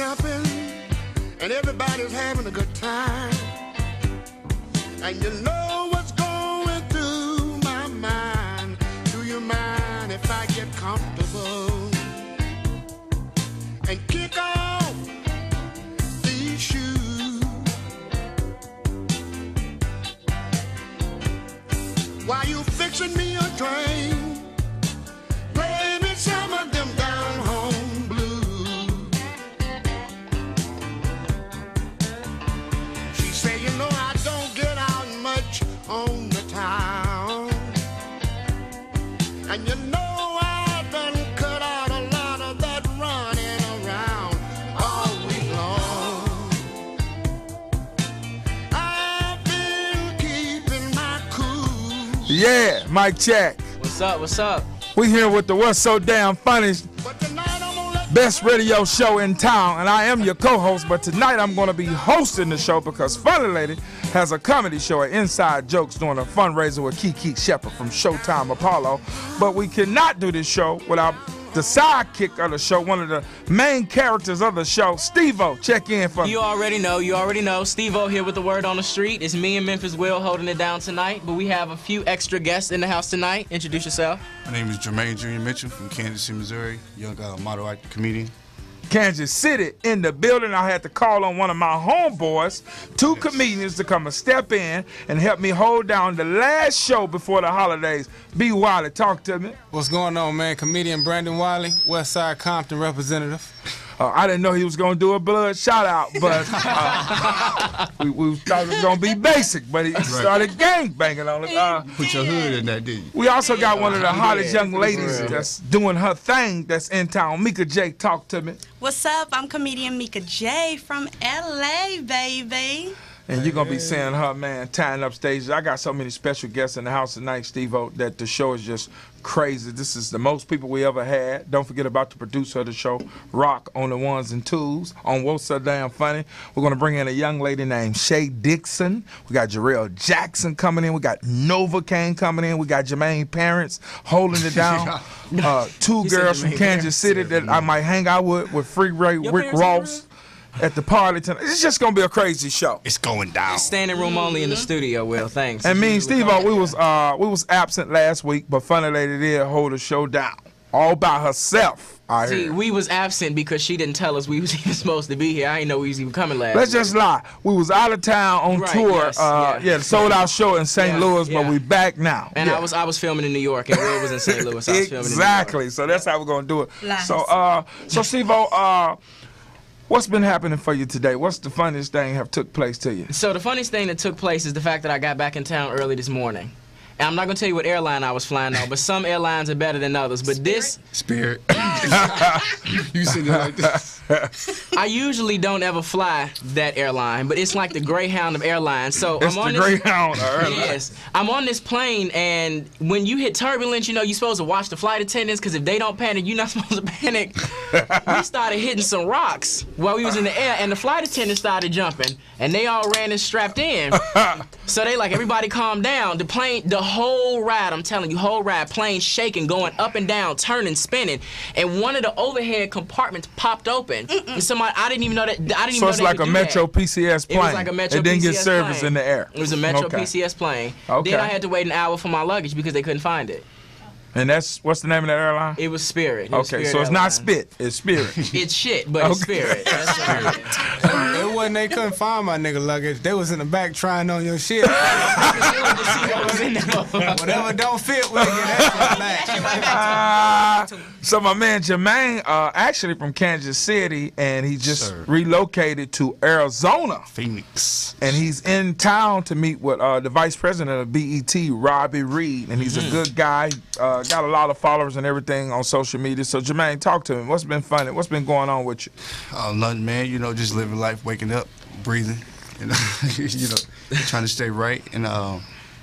jumping, and everybody's having a good time. And you know what's going through my mind. Do you mind if I get comfortable and kick off these shoes? While you fixing me a drink, Mike check. What's up? What's up? We here with the What's So Damn Funny But tonight I'm gonna let best radio show in town, and I am your co-host. But tonight I'm going to be hosting the show because Funny Lady has a comedy show at Inside Jokes doing a fundraiser with Kiki Shepard from Showtime Apollo. But we cannot do this show without the sidekick of the show, one of the main characters of the show, Steve-O. Check in for me. You already know. You already know. Steve O here with the word on the street. It's me and Memphis Will holding it down tonight, but we have a few extra guests in the house tonight. Introduce yourself. My name is Jermaine Jr. Mitchell from Kansas City, Missouri. Young uh, model actor comedian. Kansas City in the building. I had to call on one of my homeboys, two comedians, to come and step in and help me hold down the last show before the holidays. B. Wiley, talk to me. What's going on, man? Comedian Brandon Wiley, West Side Compton representative. Uh, I didn't know he was gonna do a blood shout out, but uh, we, we thought it was gonna be basic, but he started gang banging on it. Uh, Put your hood in that, did you? we also got one of the hottest young ladies that's doing her thing that's in town. Mika J, talk to me. What's up? I'm comedian Mika J from LA, baby. And you're gonna be seeing her, man, tying up stages. I got so many special guests in the house tonight, Steve O, that the show is just crazy. This is the most people we ever had. Don't forget about the producer of the show, Rock, on the ones and twos. On What's So Damn Funny. We're gonna bring in a young lady named Shay Dixon. We got Jarrell Jackson coming in. We got Nova Kane coming in. We got Jermaine Parents holding it down. uh, two said girls from Kansas City that I might hang out with, with Free Ray, Your Rick Ross. At the party tonight. It's just gonna be a crazy show. It's going down. Standing room only in the studio, Will. Thanks. And me and Steve we was uh we was absent last week, but Funny Lady did hold the show down. All by herself. I See, heard. we was absent because she didn't tell us we was even supposed to be here. I didn't know we was even coming last. Let's week. just lie. We was out of town on Right, tour. yes, uh yeah. yeah, the sold out show in St. Yeah, Louis, but we back now. And yeah. I was I was filming in New York, and Will was in St. Louis. I was filming in New York. exactly. So that's how we're gonna do it. Lies. So uh so Steve O, uh what's been happening for you today? What's the funniest thing have took place to you? So the funniest thing that took place is the fact that I got back in town early this morning. And I'm not gonna tell you what airline I was flying on, but some airlines are better than others. But this, Spirit. you said it like this. I usually don't ever fly that airline, but it's like the Greyhound of airlines. So It's I'm on the this. Greyhound. Yes, I'm on this plane, and when you hit turbulence, you know you're supposed to watch the flight attendants because if they don't panic, you're not supposed to panic. we started hitting some rocks while we was in the air, and the flight attendants started jumping, and they all ran and strapped in. so they like everybody calm down. The plane, the whole ride, I'm telling you, whole ride, plane shaking, going up and down, turning, spinning, and one of the overhead compartments popped open. And somebody, I didn't even know that. I didn't even So know it's like a Metro that. PCS It plane. was like a Metro It didn't get PCS service plane. in the air. It was a Metro Okay. PCS plane. Okay. Then I had to wait an hour for my luggage because they couldn't find it. And that's what's the name of that airline? It was Spirit. It was Okay, Spirit so it's not spit, it's spirit. It's shit, but it's Spirit. That's what. It wasn't they couldn't find my nigga luggage. They was in the back trying on your shit. Whatever don't fit, we'll get that shit back. Ah, so my man Jermaine, uh, actually from Kansas City, and he just Sir. relocated to Arizona, Phoenix. and he's in town to meet with uh, the vice president of BET, Robbie Reed, and he's a good guy. Uh, got a lot of followers and everything on social media. So Jermaine, talk to me. What's been funny? What's been going on with you? Oh, nothing, man. You know, just living life, waking up, breathing. You know, you know, trying to stay right and uh,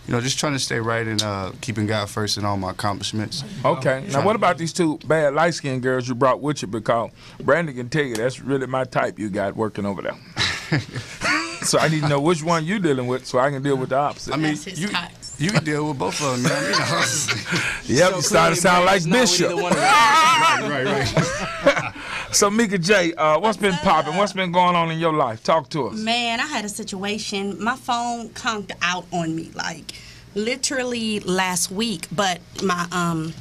you know, just trying to stay right and uh, keeping God first in all my accomplishments. Okay. Now, what about these two bad light skinned girls you brought with you? Because Brandon can tell you that's really my type you got working over there. so I need to know which one you dealing with so I can deal with the opposite. I mean, That's his you types. You can deal with both of them, man. You know. yep, So you starting to sound like Brandon's not Bishop. either one of them. right, right, right. So Mika J, uh, what's been popping? What's been going on in your life? Talk to us. Man, I had a situation. My phone conked out on me like literally last week, but my um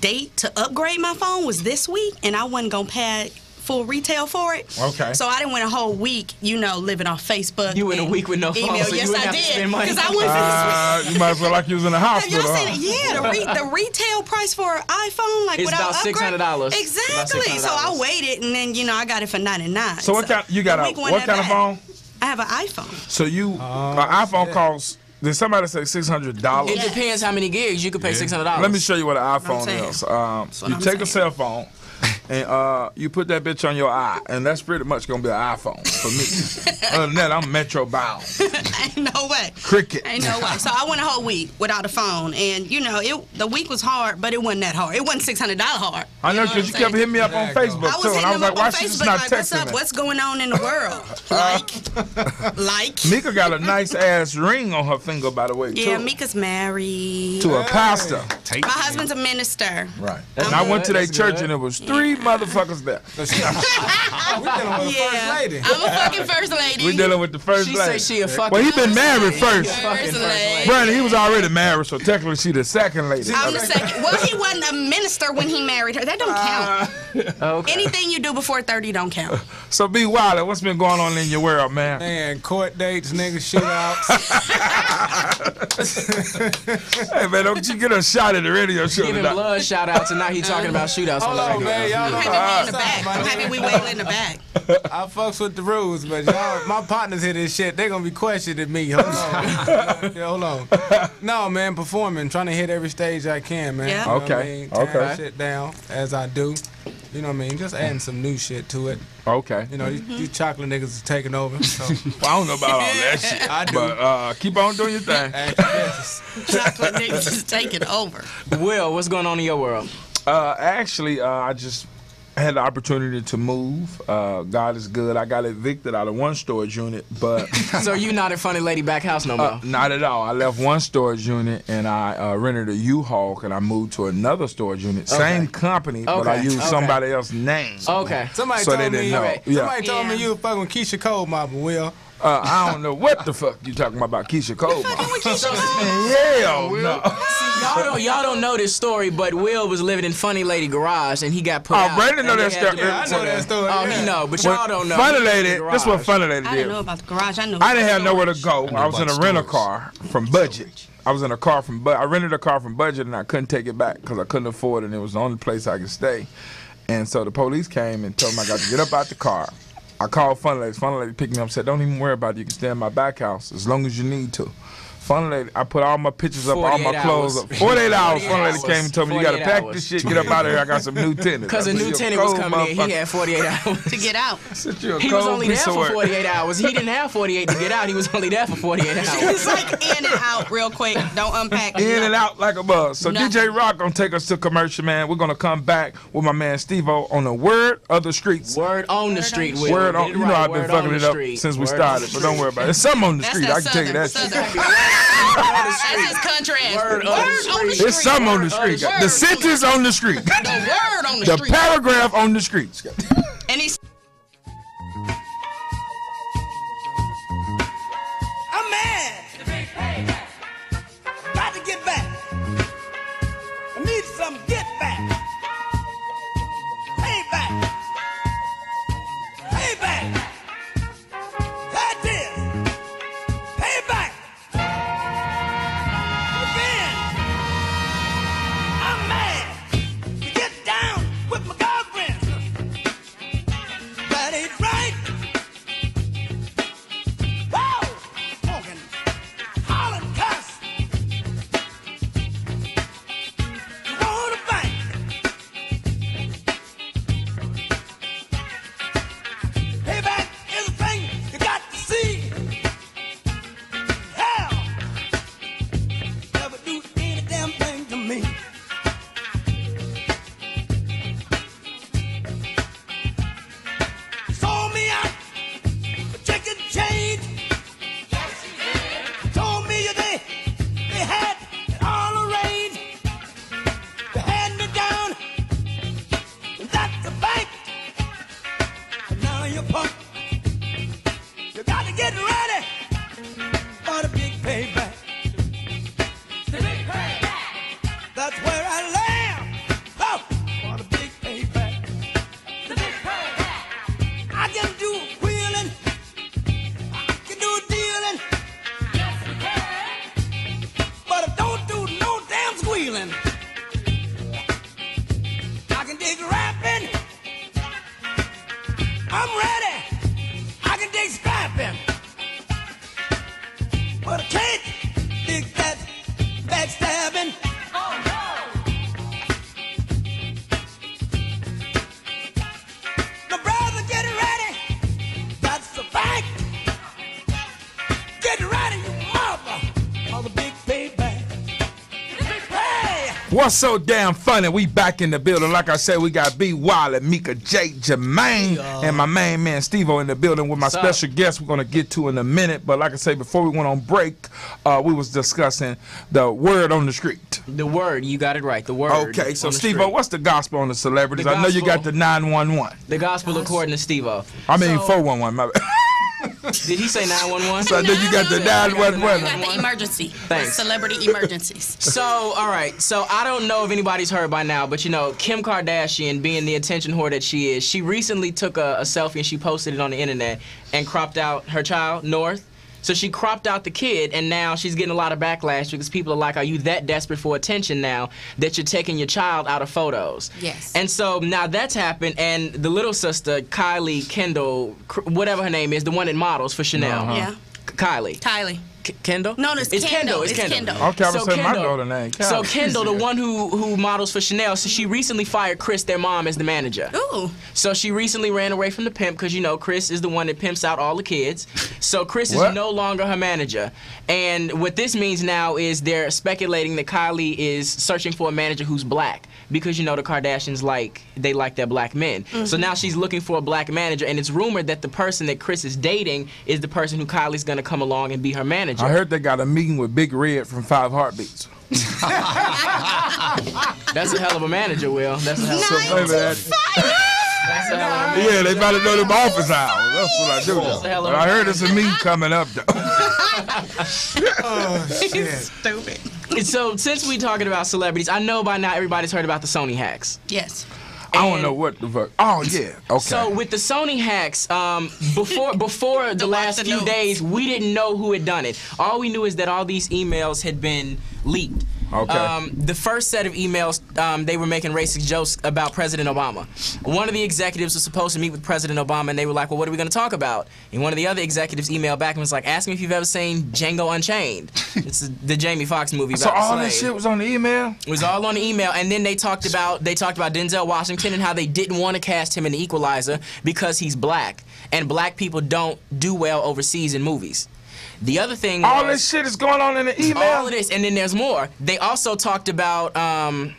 date to upgrade my phone was this week, and I wasn't gonna pay full retail for it. Okay. So I didn't went a whole week, you know, living off Facebook. You went a week with no phone, email. so yes, wouldn't I did. Because I went for Uh, you might feel like you was in the Have hospital. y'all huh? seen it? Yeah, the, re- the retail price for an iPhone, like It's without about upgrade- $600. About Exactly. So I waited, and then you know I got it for ninety nine. So what kind? You got a week what kind of phone? I have an iPhone. So you an iPhone costs. Did somebody say six hundred dollars? It depends how many gigs. You could pay six hundred dollars. Let me show you what an iPhone is. Um, you I'm take a cell phone and uh, you put that bitch on your eye, and that's pretty much gonna be an iPhone for me. Other than that, I'm Metro bound. Ain't no way. Cricket. Ain't no way. So I went a whole week without a phone, and you know, it the week was hard, but it wasn't that hard. It wasn't six hundred dollar hard. I know You know because you kept hitting me up on Facebook I was too, hitting and I was them like, up why on she just Facebook not like, what's up? me? What's going on in the world? Like, like. Mika got a nice ass ring on her finger, by the way. Yeah, too, Mika's married. to a pastor. Take My husband's a minister. Right. That's And I went to their church good. and it was three motherfuckers there. So oh, she, we dealing with Yeah, first lady. I'm a fucking first lady. We dealing with the first She lady. She say she a fucking. well, he been married first. First lady. Brandon, he was already married, so technically she the second lady. I'm the second. Well, he wasn't a minister when he married her. That don't uh, count. Okay. Anything you do before 30 don't count. So B Wilder, what's been going on in your world, man? Man, court dates, nigga, shootouts. Hey man, don't you get a shot at the radio show Giving tonight? blood shout outs, and now he talking about shootouts on Hold on, radio. Man. Y'all I'm don't happy we in the know back. I'm happy nigga. we waiting in the back. I fucks with the rules, but y'all, my partners hear this shit, they gonna be questioning me. Hold on. yeah, hold on. No, man, performing, trying to hit every stage I can, man. Yeah. You know what I Okay, mean? Tearing okay. shit down as I do. You know what I mean? Just adding some new shit to it. Okay. You know, these, these chocolate niggas is taking over. So, Well, I don't know about all that shit. I do. But uh, keep on doing your thing. ask your. Chocolate niggas is taking over. Will, what's going on in your world? Uh, actually, uh, I just had the opportunity to move. Uh, God is good. I got evicted out of one storage unit, but So you're not in funny lady back house no more? uh, not at all. I left one storage unit and I uh, rented a U-Haul and I moved to another storage unit. Same company, but I used okay. somebody else's name. okay. Somebody So they told didn't me, know. Alright. Yeah. somebody told me you were fucking with Keyshia Cole, Mama Will. Uh, I don't know what the fuck you talking about Keyshia Cole. Fucking with Keyshia Cole. Hell no. Y'all don't, y'all don't know this story, but Will was living in Funny Lady Garage and he got put Oh, out. Brandon know that they had stuff. to- Yeah, I know that story. Oh, yeah. he know, but y'all don't know. Funny He lived in lady, the this what funny lady did. I did. didn't know about the garage. I knew. I didn't have nowhere to go. know I was in a about rental car from budget. I was in a car from but I rented a car from budget and I couldn't take it back because I couldn't afford it and it was the only place I could stay. And so the police came and told me I got to get up out the car. I called Fun Lady. Lady picked me up said, Don't even worry about it. You can stay in my back house as long as you need to. Fun Lady, I put all my pictures up, all my clothes hours. up. 48 hours. 48 Fun Lady hours. came and told me, You got to 48 pack hours. this shit, get up out of here. I got some new tenants. Because I a said, new tenant was coming in, he had 48 hours. to get out. Said, "You a He was only there piece of for 48 hours. He didn't have 48 to get out. He was only there for 48 hours. It's like in and out real quick. Don't unpack. in and out like a buzz. So Nothing. DJ Rock gonna take us to commercial, man. We're gonna come back with my man Steve-O on the word of the streets. Word on the street, Will. Word Get on, it you know right. I've been fucking it up since we started, but don't worry about it. There's something on the street. I can tell you that southern, shit. Southern. That's his country ass. Word Word on the on the street. street. It's something on the Word the street. street. The sentence on the street. The word on the, The street. paragraph on the streets. and he's What's so damn funny? We back in the building. Like I said, we got B. Wiley, Mika J. Jermaine, and my main man Steve in the building with my What's up? special guest we're gonna get to in a minute. But like I say, before we went on break, uh, we was discussing the word on the street. The word, you got it right. The word. Okay, so on the Steve, street. what's the gospel on the celebrities? The I know you got the 911. The gospel according to Steve-O. I mean So- 411. My bad. Did he say 911? So I know you got the No, I 911. got the emergency. Thanks. Celebrity emergencies. So, all right. So, I don't know if anybody's heard by now, but you know, Kim Kardashian, being the attention whore that she is, she recently took a, a selfie and she posted it on the internet and cropped out her child, North. So she cropped out the kid, and now she's getting a lot of backlash because people are like, "Are you that desperate for attention now that you're taking your child out of photos?" Yes. And so now that's happened, and the little sister, Kylie Kendall, whatever her name is, the one that models for Chanel, uh-huh. Yeah. Kylie. Kylie. K- Kendall? No, no, it's Kendall. Kendall. It's It's Kendall. Kendall. Okay, I was saying my Kendall- daughter name. So Kendall, the one who who models for Chanel, so she recently fired Kris, their mom, as the manager. Ooh. So she recently ran away from the pimp because you know Kris is the one that pimps out all the kids. So Kris What? is no longer her manager. And what this means now is they're speculating that Kylie is searching for a manager who's black because you know the Kardashians like they like their black men. So mm-hmm. now she's looking for a black manager, and it's rumored that the person that Kris is dating is the person who Kylie's gonna come along and be her manager. I heard they got a meeting with Big Red from Five Heartbeats. That's a hell of a manager, Will. That's a hell of a, manager. that's a hell of a Yeah, they about to know them office hours. That's what I do. That's a hell Though. of But a I heard there's a meeting coming up though. Oh shit. Stupid. So since we talking about celebrities, I know by now everybody's heard about the Sony hacks. Yes. I don't know what the fuck. Oh yeah. Okay. So with the Sony hacks, um, before before the last few notes. days, we didn't know who had done it. All we knew is that all these emails had been leaked. Okay. Um, the first set of emails, um, they were making racist jokes about President Obama. One of the executives was supposed to meet with President Obama, and they were like, "Well, what are we going to talk about?" And one of the other executives emailed back and was like, "Ask me if you've ever seen Django Unchained." it's the Jamie Foxx movie. so all this shit was on the email. It was all on the email, and then they talked about they talked about Denzel Washington and how they didn't want to cast him in The Equalizer because he's black, and black people don't do well overseas in movies. The other thing, All was, this shit is going on in the email. all of this, and then there's more. They also talked about. Um,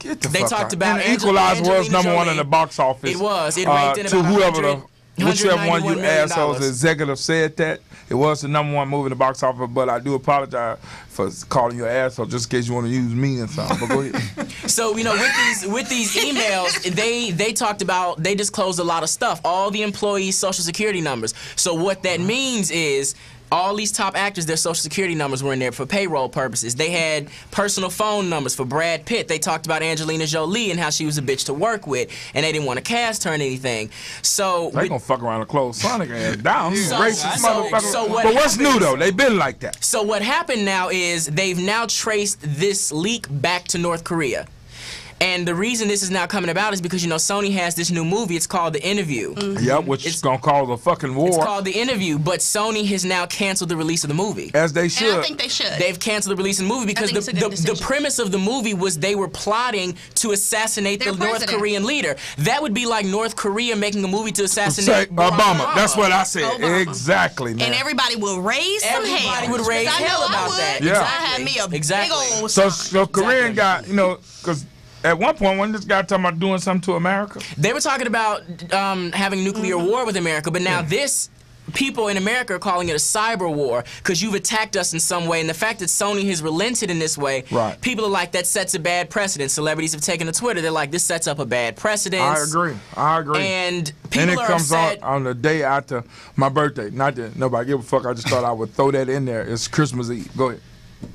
Get the They fuck talked out. about And Angel- Equalizer was number one in the box office. It was. It uh, ranked in to whoever the 100 whichever one you $191 million. assholes executive said that. It was the number one movie in the box office, but I do apologize for calling you an asshole just in case you want to use me and something. But go ahead. So you know, with these with these emails, they they talked about they disclosed a lot of stuff, all the employees' social security numbers. So what that means is. All these top actors, their social security numbers were in there for payroll purposes. They had personal phone numbers for Brad Pitt. They talked about Angelina Jolie and how she was a bitch to work with, and they didn't want to cast her in anything. So They gonna fuck around and close Sonic ass down. So- racist so- motherfucker. so what but what's new though? They've been like that. So what happened now is they've now traced this leak back to North Korea. And the reason this is now coming about is because you know Sony has this new movie. It's called The Interview. Mm-hmm. Yep, which is gonna cause a fucking war. It's called The Interview, but Sony has now canceled the release of the movie. as they And should. I think they should. They've canceled the release of the movie because the, it's a good the, the premise of the movie was they were plotting to assassinate Their the North president. Korean leader. That would be like North Korea making a movie to Say assassinate Obama. That's what I said. Obama. Exactly, man. and everybody will raise some Everybody hell. would raise 'Cause I know hell I about would. that. Yeah. 'Cause I had me a Exactly. big old so, so Korean Exactly. got you know because at one point when this guy talking about doing something to America. They were talking about um, having nuclear Mm-hmm. war with America, but now this. People in America are calling it a cyber war because you've attacked us in some way, and the fact that Sony has relented in this way, Right. people are like that sets a bad precedent. Celebrities have taken to Twitter; they're like, this sets up a bad precedent. I agree. I agree. And and people it are comes upset. out on the day after my birthday. Not that nobody give a fuck. I just thought I would throw that in there. It's Christmas Eve. Go ahead.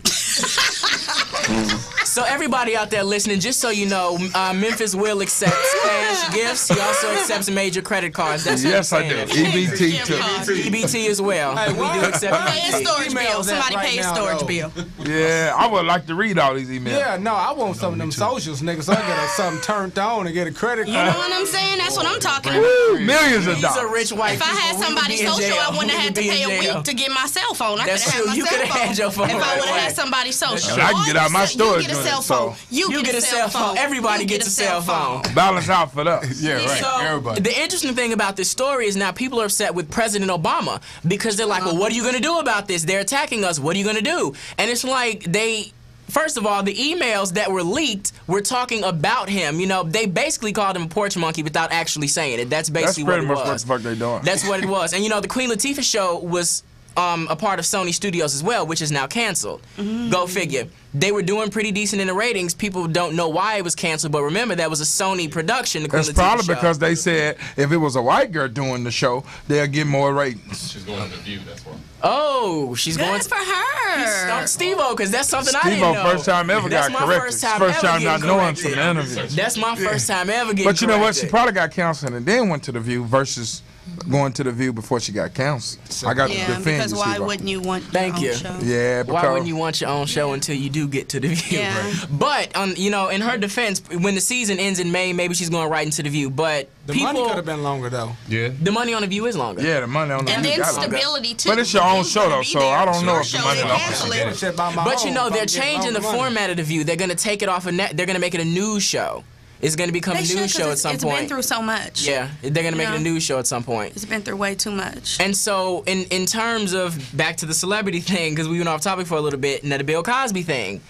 So everybody out there listening, just so you know, uh, Memphis will accept cash gifts. He also accepts major credit cards. That's Yes, what I I'm do. EBT too. EBT as well. Hey, we do accept Pay a storage bill. Emails Somebody at pay a storage though. bill. Yeah, I would like to read all these emails. Yeah, no, I want some of them socials, nigga, so I get a, something turned on and get a credit card. You know what I'm saying? That's what I'm talking about. Woo, millions of These are dollars. rich white If I had We would somebody's be in social, jail. I wouldn't have had to pay a week to get my cell phone. I could That's have had true. my You cell coulda phone. had your phone If I would have had somebody social. I can get you out my storage You get a unit, cell so- phone. You, You get a cell phone. Everybody You gets a cell phone. Balance out for that. Yeah, right. So Everybody. the interesting thing about this story is now people are upset with President Obama because they're like, well, what are you gonna do about this? They're attacking us. What are you gonna do? And it's like they First of all, the emails that were leaked were talking about him. You know, they basically called him a porch monkey without actually saying it. That's That's basically pretty what much it what was. the fuck they doing. That's what it was. And you know, the Queen Latifah show was um, a part of Sony Studios as well, which is now canceled. Go figure. They were doing pretty decent in the ratings. People don't know why it was canceled, but remember that was a Sony production. That's probably show. because they said if it was a white girl doing the show, they'll get more ratings. She's going to the view, that's why. Oh, she's going Good to for her. Steve O, because that's something I Steve didn't O know. first time ever That's got my corrected. First time, First ever time not knowing corrected. from the interview. That's my first time ever getting But you know what? She probably got counseling and then went to the View versus going to the View before she got counseled. I got to Yeah, defend because you, why Steve-O. wouldn't you want Thank your you. show? Yeah, because Why wouldn't you want your own show until you do get to the view? Yeah. But um, you know, in her defense, when the season ends in May, maybe she's going right into the view. But The people, money could have been longer though. Yeah. the money on the view is longer. Yeah, the money on the And View then got stability too. But it's your own show, though, so. I don't know if the money They don't- cancel That it. shit by my But you know, they're changing the format of the view. They're gonna take it off of net. They're gonna make it a news show. It's gonna become They a news show at some it's point. It's been through so much. yeah, they're gonna make it a news show at some point. It's been through way too much. And so, in in terms of back to the celebrity thing, because we went off topic for a little bit, and the Bill Cosby thing,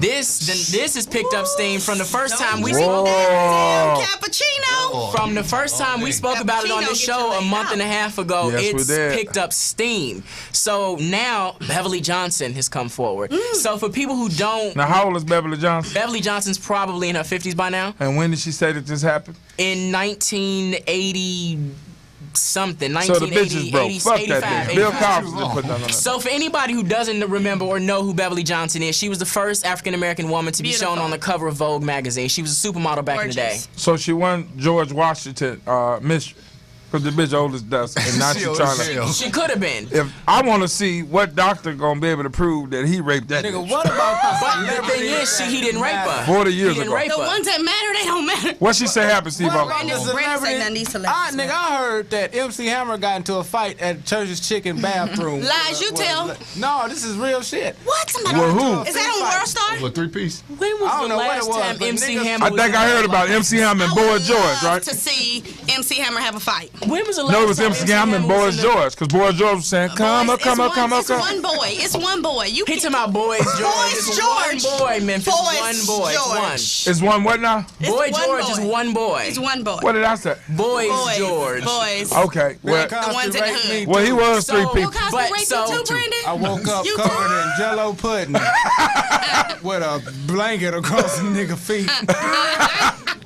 this then this has picked up steam from the first time we spoke. Damn Whoa. cappuccino. From the first time we spoke about it on this show a month out. and a half ago, Yes, it's picked up steam. So now Beverly Johnson has come forward. Mm. So for people who don't, Now, how old is Beverly Johnson? Beverly Johnson's probably in her 50s by now. And when did she say that this happened? In 1980 something, So the 1980, bitch is broke. 80, Fuck 85, that bitch. Bill Cosby just put that on there. So for anybody who doesn't remember or know who Beverly Johnson is, she was the first African American woman to be shown on the cover of Vogue magazine. She was a supermodel back in the day. So she won George Washington uh, Miss, because the bitch old as dust, and now She she trying to. hell. She could have been. If I want to see what doctor gonna be able to prove that he raped that Nigga, bitch. what about the But the celebrity thing is, she, he didn't rape her. 40 years he didn't ago. rape The ones that matter, they don't matter. What she say happened, Steve? What about the Brandon- Brandon celebrity? said none of these I, nigga, I heard that MC Hammer got into a fight at Church's Chicken bathroom. Lies, you tell. No, this is real shit. What? Somebody Well, who? Is that on World Star? What, three piece? When was I don't the last time MC niggas- Hammer I think in I a heard about? MC Hammer and I Boy would George, love right? To see MC Hammer have a fight. When was the last No, it was time MC Hammer and was Boy in the- George, because Boy George was saying, "Come Boys, up, come up, come one, up, It's come." one boy. It's one boy. You He can- talking about Boys George. Boys George. One boy, Memphis. Boys one boy. George. one. It's one what now? It's Boy one George boy. is one boy. It's one boy. What did I say? Boys, Boys, George. Boys. Okay, well, Bill Cosby ones in the hood. well, he was So- three Bill people. Cosby But raped so- you too, Brandon? I woke up You covered in Jello pudding with a blanket across the nigga feet.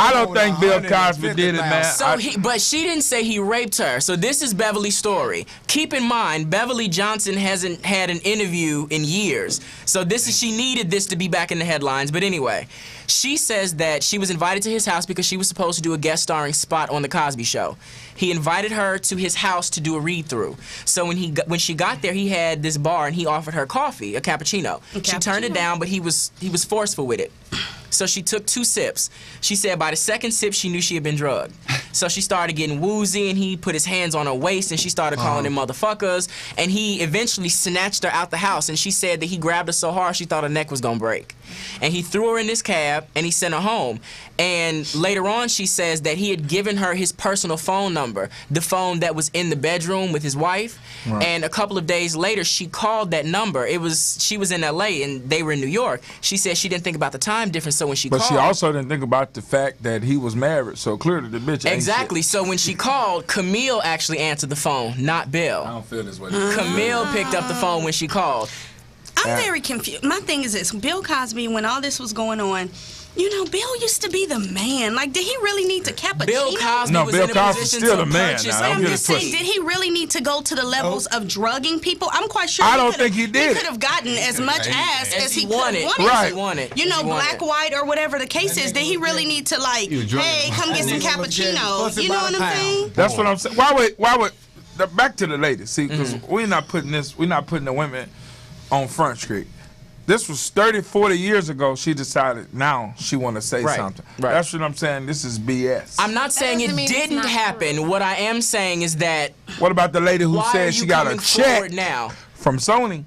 I don't think Bill Cosby did it, man. So I- he, but she didn't say he raped her. So this is Beverly's story. Keep in mind, Beverly Johnson hasn't had an interview in years. So this is she needed this to be back in the headlines. But anyway, she says that she was invited to his house because she was supposed to do a guest starring spot on the Cosby Show. He invited her to his house to do a read through. So when he got, when she got there, he had this bar and he offered her coffee, a cappuccino. A She turned it down, but he was he was forceful with it. So she took two sips. She said by the second sip, she knew she had been drugged. So she started getting woozy, and he put his hands on her waist, and she started calling him motherfuckers. And he eventually snatched her out the house, and she said that he grabbed her so hard she thought her neck was gonna break. And he threw her in this cab, and he sent her home. And later on, she says that he had given her his personal phone number, the phone that was in the bedroom with his wife. And a couple of days later, she called that number. It was she was in L.A. and they were in New York. She said she didn't think about the time difference, so when she but called, she also didn't think about the fact that he was married. So clearly, the bitch. ain't exactly. shit. So when she called, Camille actually answered the phone, not Bill. I don't feel this way. Uh-huh. Camille picked up the phone when she called. I'm very confused. My thing is this: Bill Cosby, when all this was going on, you know, Bill used to be the man. Like, did he really need to cappuccino? Bill Cosby No, was Bill in a Cosby's position still to a man purchase. now. I'm just saying, twisted. did he really need to go to the levels of drugging people? I'm quite sure. I he don't could've- think he did. He could have gotten as much ass As as he he wanted. wanted. Right. He wanted. You know, he wanted. black, white, or whatever the case is. Did he really need to like, He was drunk. hey, come get some That nigga was getting cappuccino? You know what I'm saying? That's what I'm saying. Why would why would back to the ladies? See, because Mm-hmm. we're not putting this, we're not putting the women on Front Street. This was 30, 40 years ago. She decided now she want to say Right, something. right. That's what I'm saying. This is BS. I'm not saying it didn't happen. true. What I am saying is that what about the lady who said she got a check now? from Sony?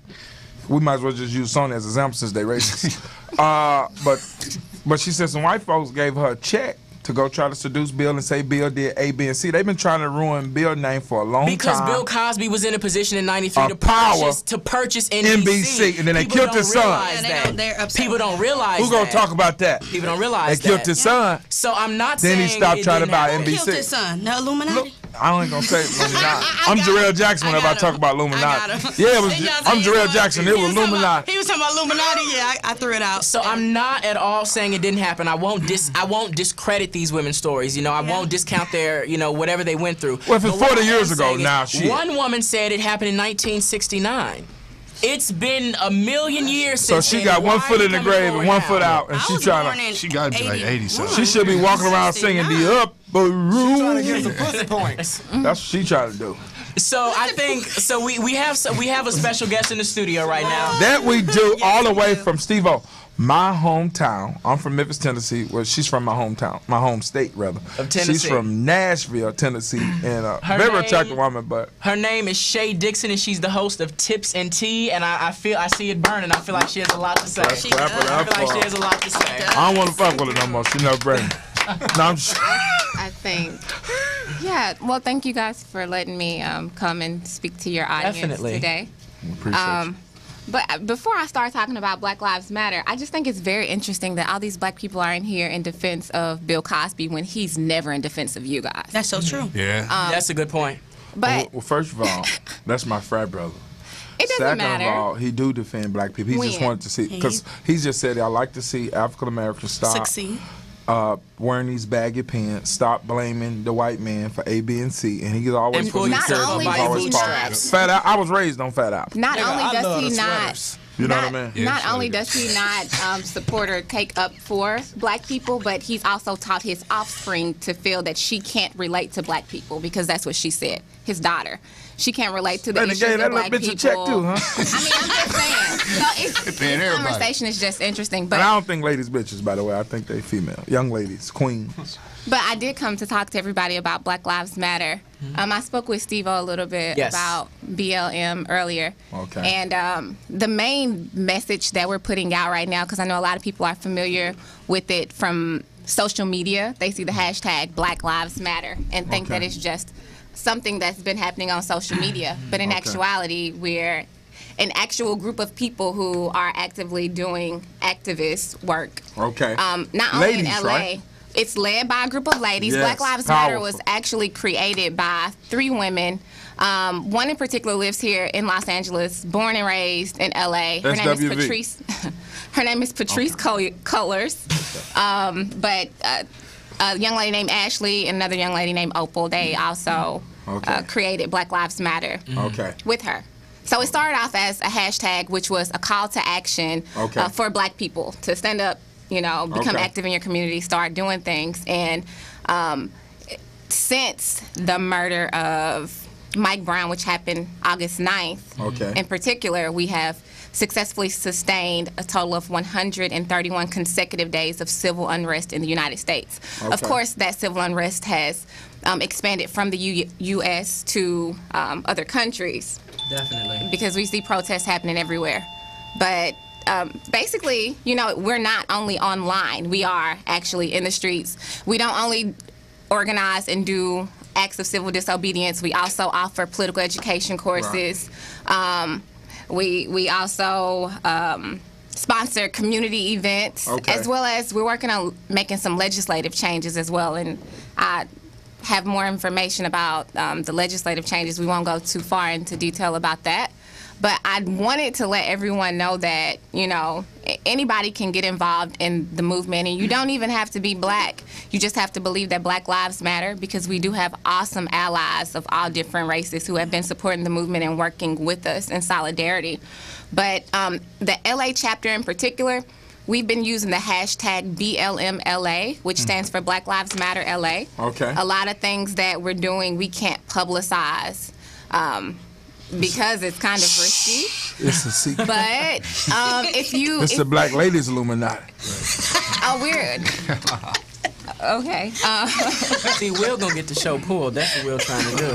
We might as well just use Sony as an example since they racist. uh, but but she said some white folks gave her a check to go try to seduce Bill and say Bill did A, B, and C. They've been trying to ruin Bill's name for a long Because time. Because Bill Cosby was in a position in '93 to power. purchase to purchase NBC, NBC, and then they People killed his son. realize they don't- they're People don't realize Who gonna that. talk about that? People don't realize. They realize killed that. his son. So I'm not Then he saying stopped it trying to buy happen. NBC. Killed his son. The Illuminati. I ain't gonna say Illuminati. I I'm got Jarrell. Jackson I whenever I got talk about I Illuminati. Yeah, it was. I'm it. Jarrell Jackson. It was was Illuminati. He was talking about Illuminati. Yeah, I, I threw it out. So I'm not at all saying it didn't happen. I won't dis I won't discredit these women's stories. You know, I won't discount their you know whatever they went through. Well, if it's 40 years ago saying is, now, shit. One woman said it happened in 1969. It's been a million years So since she got one foot in the grave and one forward foot out, and I she trying to. in She gotta be like 80 something. She should be walking around singing the upper Trying to get some pussy points. Mm-hmm. That's what she trying to do. So I think so. We, we have so we have a special guest in the studio right now. That we do all the way from Steve O. My hometown. I'm from Memphis, Tennessee. Well, she's from my hometown, my home state rather. Of Tennessee. She's from Nashville, Tennessee, and a Her very name- attractive woman. But Her name is Shay Dixon, and she's the host of Tips and Tea. And I, I feel I see it burning. I feel like she has a lot to say. She does. I feel like she has a lot to say. I don't want to fuck with her no more. She never bring. No, I'm just. I think. Yeah. Well, thank you guys for letting me um, come and speak to your audience Definitely. today. Appreciate Um, but uh, before I start talking about Black Lives Matter, I just think it's very interesting that all these black people are in here in defense of Bill Cosby when he's never in defense of you guys. That's so true. Yeah. That's a good point. But well, well, first of all, that's my frat brother. it doesn't Second matter. of all, he do defend black people. He just wanted to see because he just said I like to see African Americans stop Succeed. Uh, wearing these baggy pants, stop blaming the white man for A, B, and C, and he's always And pull Not only he's always he not- Fat Al- I was raised on Fat Albert. Not Nigga, only I does he not. You know not, what I mean? Yeah, not only does he not um, support or take up for black people, but he's also taught his offspring to feel that she can't relate to black people because that's what she said. His daughter, she can't relate to the And issues again, of that black bitch people. a check too, huh? I mean, I'm just saying. So it's, this conversation is just interesting, but And I don't think ladies bitches, by the way. I think they female, young ladies, queens. But I did come to talk to everybody about Black Lives Matter. Um, I spoke with Steve a little bit Yes. about BLM earlier. Okay. And um, the main message that we're putting out right now, because I know a lot of people are familiar with it from social media, they see the hashtag Black Lives Matter and think Okay. that it's just something that's been happening on social media. But in Okay. actuality, we're an actual group of people who are actively doing activist work. Okay. Um, not only Ladies, in LA. right? It's led by a group of ladies. Yes, Black Lives Matter was actually created by three women. Um, one in particular lives here in Los Angeles, born and raised in LA. Her name is Patrisse. her name is Patrisse Cullors. Um, but uh, a young lady named Ashley and another young lady named Opal. They also Okay. uh, created Black Lives Matter Okay. with her. So it started off as a hashtag, which was a call to action Okay. uh, for Black people to stand up, you know, become Okay. active in your community, start doing things. And um, since the murder of Mike Brown, which happened August 9th, Okay. in particular, we have successfully sustained a total of 131 consecutive days of civil unrest in the United States. Of course, that civil unrest has um, expanded from the U- U.S. to um, other countries Definitely. because we see protests happening everywhere. But um, basically, you know, we're not only online, we are actually in the streets. We don't only organize and do acts of civil disobedience, we also offer political education courses. Um, we, we also um, sponsor community events, Okay. as well as we're working on making some legislative changes as well. And I have more information about um, the legislative changes. We won't go too far into detail about that. But I wanted to let everyone know that, you know, anybody can get involved in the movement, and you don't even have to be black. You just have to believe that Black Lives Matter because we do have awesome allies of all different races who have been supporting the movement and working with us in solidarity. But um, the LA chapter in particular, we've been using the hashtag BLMLA, which stands for Black Lives Matter LA. Okay. A lot of things that we're doing, we can't publicize. Um, because it's kind of risky, It's a secret. but um, if you, It's if, the Black Ladies Illuminati. oh weird. Okay. Uh, See, Will gonna get the show pulled. That's what Will trying to do.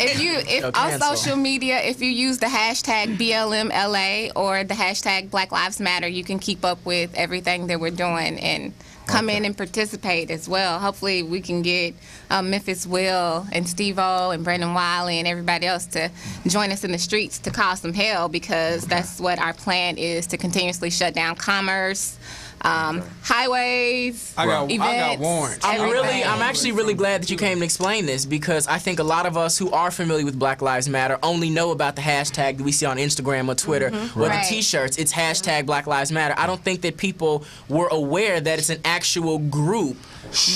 if you if on cancel. social media if you use the hashtag BLMLA or the hashtag Black Lives Matter, you can keep up with everything that we're doing and come Okay. in and participate as well. Hopefully, we can get um, Memphis Will and Steve O and Brandon Wiley and everybody else to join us in the streets to cause some hell because that's what our plan is to continuously shut down commerce, um, highways, I got, I got events. warrants. I'm really. I'm actually really glad that you came to explain this because I think a lot of us who are familiar with Black Lives Matter only know about the hashtag that we see on Instagram or Twitter or Mm-hmm. Right. the T-shirts. It's hashtag Black Lives Matter. I don't think that people were aware that it's an actual group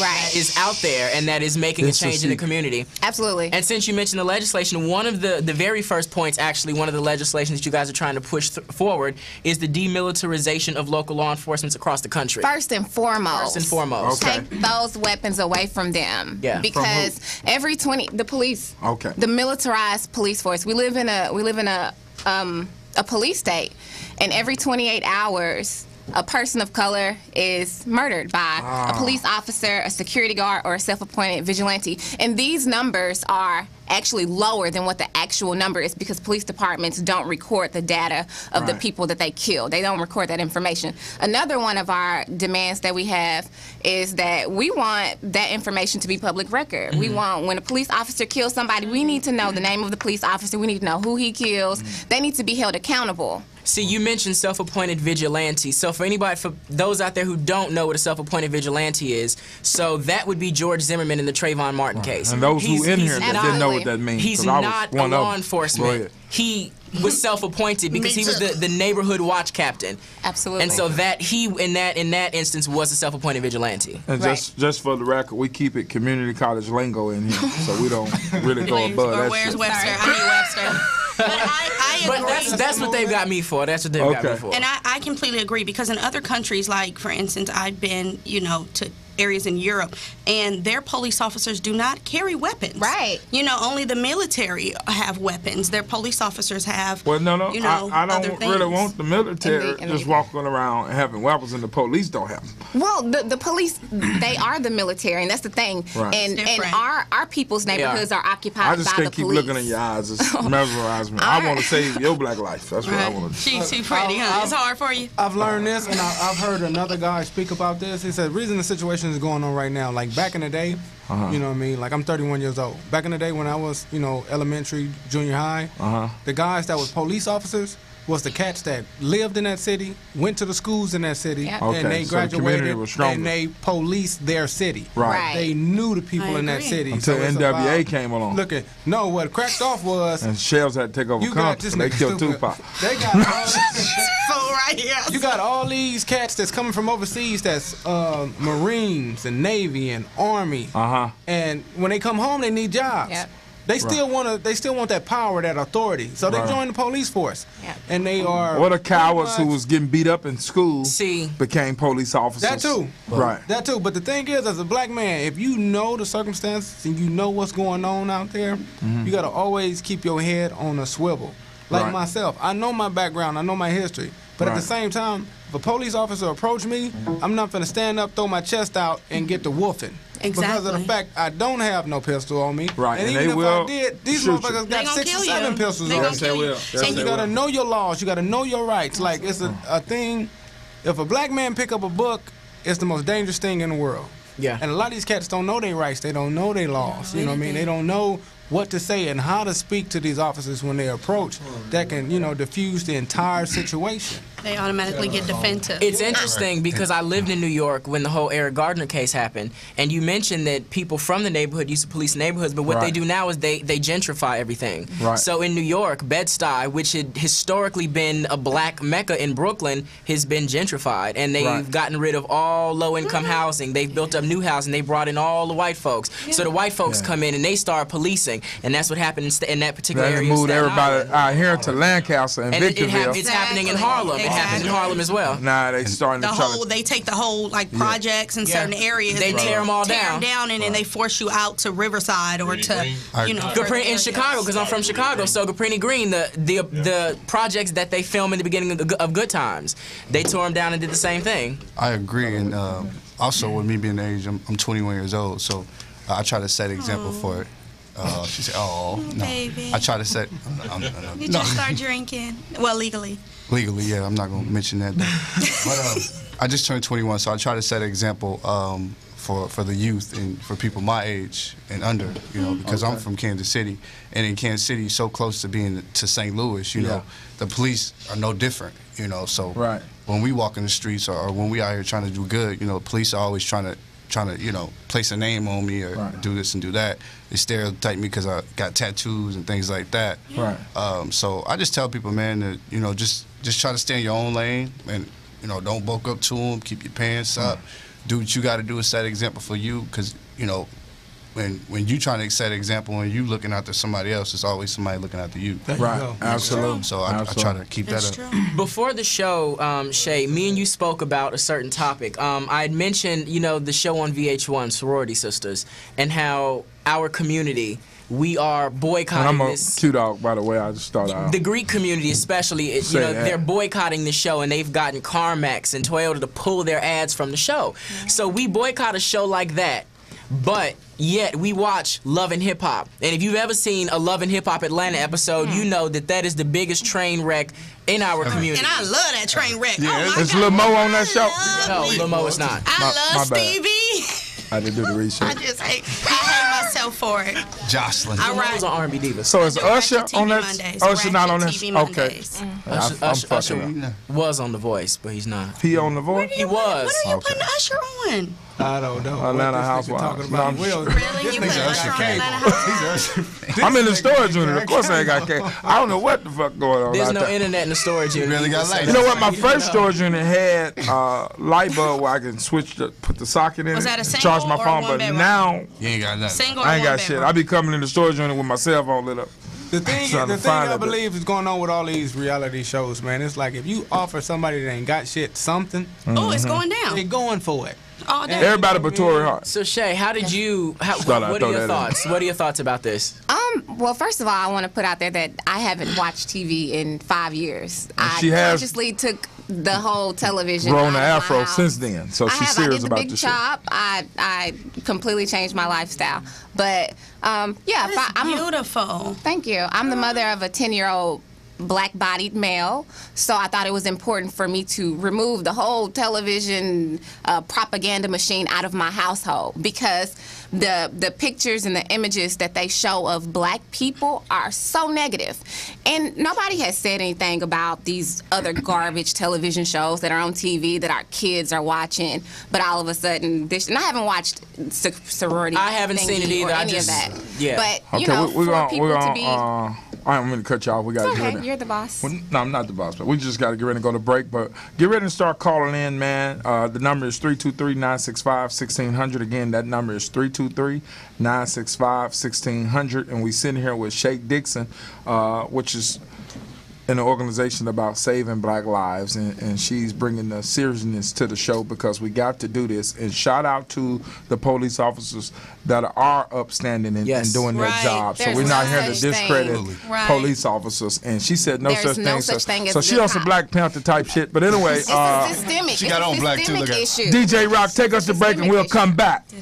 Right. is out there and that is making This a change in the the- community. Absolutely. And since you mentioned the legislation, one of the, the very first points, actually, one of the legislations that you guys are trying to push th- forward is the demilitarization of local law enforcement across the country. First and foremost. First and foremost. Okay. Take those weapons away from them. Yeah. From Because every 20 the police. Okay. The militarized police force. We live in a we live in a um a police state and every 28 hours a person of color is murdered by Ah. a police officer, a security guard, or a self-appointed vigilante. And these numbers are actually lower than what the actual number is because police departments don't record the data of the people that they kill. They don't record that information. Another one of our demands that we have is that we want that information to be public record. We want when a police officer kills somebody, we need to know the name of the police officer. We need to know who he kills. They need to be held accountable. See, you mentioned self-appointed vigilante. So for anybody, for those out there who don't know what a self-appointed vigilante is, so that would be George Zimmerman in the Trayvon Martin case. And those He's- who in here that didn't know what that means. He's not a law enforcement. Ahead. He was self-appointed because he was the, the neighborhood watch captain. Absolutely. And so that he in that in that instance was a self-appointed vigilante. And Right. just just for the record, we keep it community college lingo in here, so we don't really go above that where's shit. Webster? I need Webster. But I, I But that's that's what they've got me for. That's what they've got me Okay. for. And I, I completely agree because in other countries, like for instance, I've been, you know, to areas in Europe, and their police officers do not carry weapons. Right. You know, only the military have weapons. Their police officers have. Well, no, no, You know, I, I don't really want the military And the- and just the- walking around having weapons, and the police don't have them. Well, the, the police, they are the military, and that's the thing. Right. And and our our people's neighborhoods are occupied I just by can't keep police. looking in your eyes. It's mesmerized me. I want to save your black life. That's what I want to do. She's too pretty, huh? It's hard for you. I've learned this, and I, I've heard another guy speak about this. He said, reason the situation is going on right now, like back in the day, Uh-huh. you know what I mean? Like I'm 31 years old. Back in the day when I was, you know, elementary, junior high, Uh-huh. the guys that was police officers was the cats that lived in that city, went to the schools in that city, Yep. Okay, and they graduated so the community graduated was stronger. and they policed their city. Right. Right. They knew the people I in that city. Until So NWA about- came along. Look at no. What cracked off was And shells had to take over you got Compton. so They killed stupid. Tupac. They got all, So right here. you got all these cats that's coming from overseas. That's uh, Marines and Navy and Army. Uh huh. And when they come home, they need jobs. Yep. They still want to. They still want that power, that authority. So they Right. join the police force. Yep. And they are. What the cowards pretty who was getting beat up in school See. became police officers. That too. Right. That too. But the thing is, as a black man, if you know the circumstances and you know what's going on out there, you gotta always keep your head on a swivel. Like Right. myself, I know my background, I know my history, but at the same time, if a police officer approach me, I'm not gonna stand up, throw my chest out, and get the woofing. Because of the fact I don't have no pistol on me. Right, And, and even they if will I did, these shoot you. motherfuckers They got gonna six or kill seven you. pistols They on gonna them. they kill you. will. Yes, And you gotta know your laws. You gotta know your rights. Like it's a, a thing. If a black man pick up a book, it's the most dangerous thing in the world. Yeah. And a lot of these cats don't know their rights. They don't know their laws. You know what I mean? They don't know what to say and how to speak to these officers when they approach. That can you know diffuse the entire situation. They automatically get defensive. It's interesting because I lived in New York when the whole Eric Gardner case happened, and you mentioned that people from the neighborhood used to police neighborhoods, but what they do now is they they gentrify everything. Right. So in New York, Bed Stuy, which had historically been a black mecca in Brooklyn, has been gentrified, and they've Right. gotten rid of all low-income housing. They've built up new housing. They brought in all the white folks. So the white folks Yeah. come in and they start policing, and that's what happened in, sta- in that particular They area. of moved everybody out here to Lancaster and, And it, it Victorville. hap- it's happening in Harlem. It happens in Harlem as well. Nah, they starting the to try whole to they take the whole like projects in Yeah. certain areas They and them all tear 'em down. down and then they force you out to Riverside or to you know Capri further in. Chicago because I'm from Chicago. So Cabrini Green, the the the projects that they film in the beginning of, the, of Good Times, they tore them down and did the same thing. I agree, and uh, also with me being the age, I'm, I'm 21 years old, so I try to set an example for it. Uh, she said, "Oh, no." baby. I try to set. I'm, I'm, You no, just start drinking. Well, legally. Legally, yeah. I'm not gonna mention that. But um, I just turned 21, so I try to set an example um, for for the youth and for people my age and under. You know, because I'm from Kansas City, and in Kansas City, so close to being to St. Louis. You Yeah. know, the police are no different. You know, so Right. when we walk in the streets or, or when we out here trying to do good, you know, police are always trying to trying to you know place a name on me or Right. do this and do that. They stereotype me because I got tattoos and things like that. Right. Um, so I just tell people, man, that you know, just just try to stay in your own lane, and you know, don't bulk up to them. Keep your pants up. Do what you got to do to set an example for you, because you know, when when you trying to set an example and you looking after somebody else, it's always somebody looking after you. There Right. go. Absolutely. So I, I try to keep That's that up. true. Before the show, um, Shay, me and you spoke about a certain topic. Um, I had mentioned, you know, the show on VH1, Sorority Sisters, and how our community, we are And boycotting I'm a this. Q dog, by the way. I just started out. Uh, the Greek community, especially, it- you know, that. they're boycotting the show, and they've gotten CarMax and Toyota to pull their ads from the show. So we boycott a show like that, but yet we watch Love and Hip Hop. And if you've ever seen a Love and Hip Hop Atlanta episode, you hmm. know that that is the biggest train wreck in our community. And I love that train wreck. oh my Is Lil Mo on that show? no, Lamo is not. I My- love my. Stevie. I didn't do the research. I just hate, I hate myself for it. Jocelyn. I Lamo's ride. on R&B Divas. So is I Usher on TV that? Mondays, Usher not on Ratchet this? TV Okay. Mm-hmm. Mondays. Usher, I'm Usher, Usher was on The Voice, but he's not. He on the voice? He was. What are you Okay. putting Usher on? I don't know. what Atlanta this nigga Housewives. Talking No, about. I'm Will, Really? this You nigga put Usher cable. I'm in the storage unit. Of course I ain't got cable. cable. I don't know what the fuck going on There's out no there. internet in the storage unit. really got lights. You know what? My first storage unit had uh, light bulb where I can switch the put the socket in Was that a single charge my phone. But now You ain't got nothing. Single I ain't got shit. I be coming in the storage unit with my cell phone lit up. The thing, the thing I believe is going on with all these reality shows, man. It's like if you offer somebody that ain't got shit something, Oh, it's going Mm-hmm. down They're going for it. All day. Everybody but Tory Hart. So Shay, how did you? How, Thought what are your that in. thoughts? What are your thoughts about this? Um, well, first of all, I want to put out there that I haven't watched TV in five years. I she has consciously took the whole television. Grown out the afro house. since then, so I she's have. serious I did the about big the shit. chop. I I completely changed my lifestyle. But um, yeah, if I, I'm beautiful. Thank you. I'm the mother of a 10 year old black bodied male. So I thought it was important for me to remove the whole television uh, propaganda machine out of my household because the, the pictures and the images that they show of black people are so negative. And nobody has said anything about these other garbage television shows that are on TV that our kids are watching. But all of a sudden, this, and I haven't watched so- sorority. I haven't seen it thingy or either. I any just- of that. yeah. But you know, we, we're for gonna people we're to gonna. be. Uh, I'm gonna cut you off. We got to okay. ready. You're the boss. Well, no, I'm not the boss, but we just got to get ready to go to break. But get ready and start calling in, man. Uh, the number is 323-965-1600. Again, that number is 323-965-1600. And we sitting here with Shay Dixon, uh, which is an organization about saving black lives and, and she's bringing the seriousness to the show because we got to do this and shout out to the police officers that are upstanding and, Yes. and doing their Right. job so we're not no here to discredit. Right. police officers and she said no There's such no thing such so, thing as so she good on some black panther type shit but anyway It's uh, a systemic. she got on black, too, systemic look at her. issue. dj rock take us to break and we'll come back I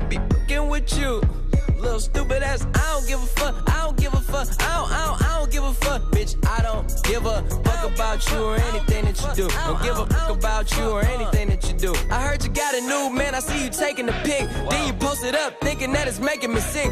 to be fucking with you. Little stupid ass, I don't give a fuck, I don't give a fuck, I don't, I don't, I don't give a fuck, bitch. I don't give a fuck about you or anything that you do. Don't give a fuck about you or anything that you do. I heard you got a new man, I see you taking the pic. Then you post it up, thinking that it's making me sick.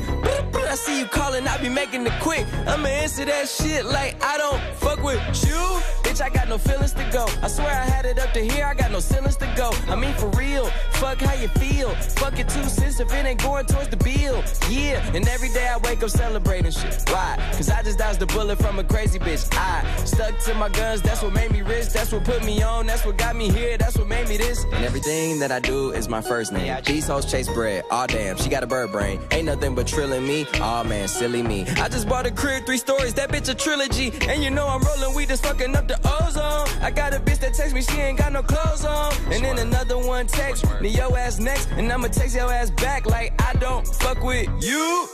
I see you calling, I be making it quick. I'ma answer that shit like I don't fuck with you. I got no feelings to go. I swear I had it up to here, I got no ceilings to go. I mean, for real, fuck how you feel. Fuck it two cents if it ain't going towards the bill. Yeah, and every day I wake up celebrating shit. Why? Cause I just dodged a bullet from a crazy bitch. I stuck to my guns, that's what made me rich. That's what put me on, that's what got me here, that's what made me this. And everything that I do is my first name. These hoes chase bread. Aw, damn, she got a bird brain. Ain't nothing but trilling me. Aw, man, silly me. I just bought a crib, three stories, that bitch a trilogy. And you know I'm rolling weed, just fucking up the ozone. I got a bitch that text me, she ain't got no clothes on. And then another one text me, yo ass next. And I'ma text your ass back like I don't fuck with you.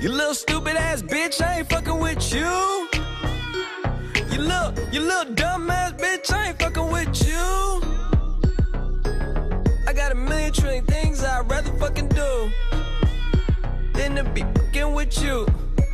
You little stupid ass bitch, I ain't fucking with you. You little, you little dumb ass bitch, I ain't fucking with you. I got a million trillion things I'd rather fucking do than to be fucking with you.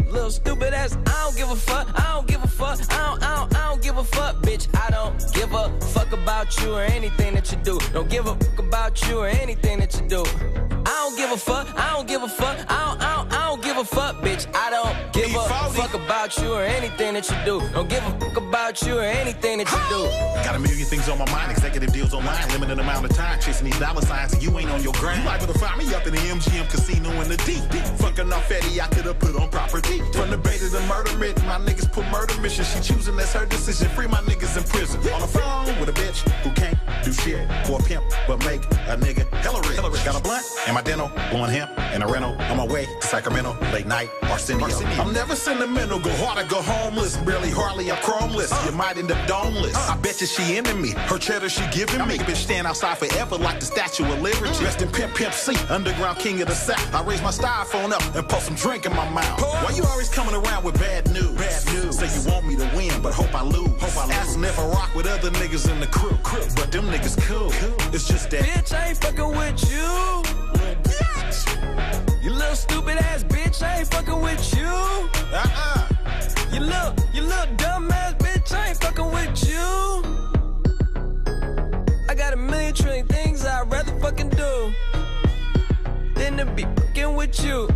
Little stupid ass, I don't give a fuck, I don't give a fuck, I don't, I don't, I don't give a fuck, bitch. I don't give a fuck about you or anything that you do. Don't give a fuck about you or anything that you do. I don't give a fuck, I don't give a fuck, I don't, I don't, I don't give a fuck, bitch. I don't give a fuck about you or anything that you do. Don't give a fuck about you or anything that you do. Got a million things on my mind, executive deals online, limited amount of time, chasing these dollar signs, and you ain't on your grind. You liable to find me up in the MGM casino in the deep. Fucking off Eddie, I could've put on property. From the bay to the murder myth, my niggas put murder mission. She choosing, that's her decision. Free my niggas in prison. On the phone with a bitch who can't do shit for a pimp, but make a nigga hella rich. Got a blunt and my dental, blowing hemp and a rental. On my way to Sacramento, late night, Arsenio. I'm never sentimental, go hard or go homeless. Barely, hardly, I'm chromeless. Uh. You might end up domeless. Uh. I bet you she into me. Her cheddar she giving me. Bitch stand outside forever like the Statue of Liberty. Mm. Rest in Pimp Pimp C, underground king of the South. I raise my styrofoam up and pour some drink in my mouth. Why you always coming around with bad news? Bad news. Say you want me to win, but hope I lose. Hope I lose. I rock with other niggas in the crew. But them niggas cool. It's just that. Bitch, I ain't fucking with you. You little stupid ass bitch, I ain't fucking with you. Uh-uh. You little, you little dumb ass bitch, I ain't fucking with you. I got a million trillion things I'd rather fucking do than to be fucking with you.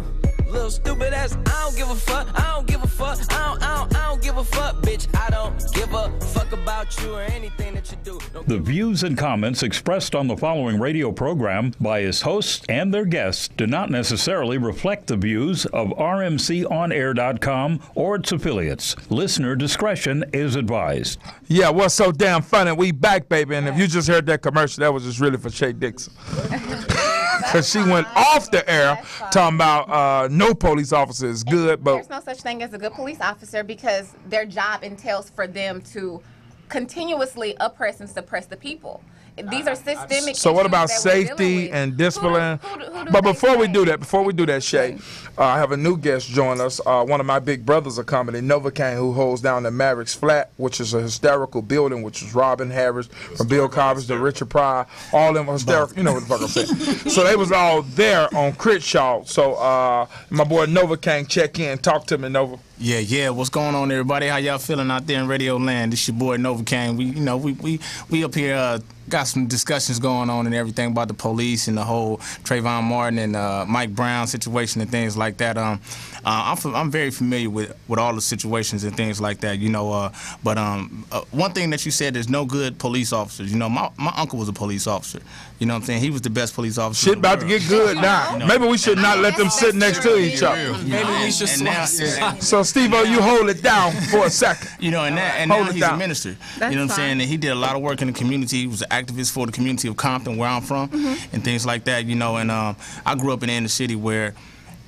Little stupid ass, I don't give a fuck, I don't give a fuck, I don't, I don't, I don't give a fuck, bitch. I don't give a fuck about you or anything that you do. Don't The views and comments expressed on the following radio program by its hosts and their guests do not necessarily reflect the views of RMCOnAir.com or its affiliates. Listener discretion is advised. Yeah, what's so damn funny? We back, baby. And if you just heard that commercial, that was just really for Shay Dixon. Because she went off the air talking about uh, no police officer is good, but There's no such thing as a good police officer because their job entails for them to continuously oppress and suppress the people. These are systemic. So what about that we're dealing safety with. and Who do- discipline? who do- who do but they before we do that, before we do that, Shay, uh, I have a new guest join us. Uh, one of my big brothers of comedy, Novocaine, who holds down the Mavericks Flat, which is a hysterical building, which is Robin Harris from Bill Cosby to Richard Pryor, all them hysterical. You know what the fuck I'm saying? so they was all there on Crenshaw. So uh, my boy Novocaine, check in, talk to me, Nova. Yeah, yeah. What's going on, everybody? How y'all feeling out there in Radio Land? This your boy Novocaine. We, you know, we we we up here uh, got some discussions going on and everything about the police and the whole Trayvon Martin and uh, Mike Brown situation and things like that. Um, I'm f- I'm very familiar with with all the situations and things like that. You know, uh, but um, uh, one thing that you said is no good police officers. You know, my my uncle was a police officer. You know what I'm saying? He was the best police officer. Shit in the about to get good now. Maybe we should not let them sit next to each other. You Maybe we should and now- So Steve, you hold it down for a second. You know, and, that, and Hold now it he's down. a minister. That's you know what I'm saying? And he did a lot of work in the community. He was an activist for the community of Compton, where I'm from, Mm-hmm. and things like that. You know, and um, I grew up in the inner city where.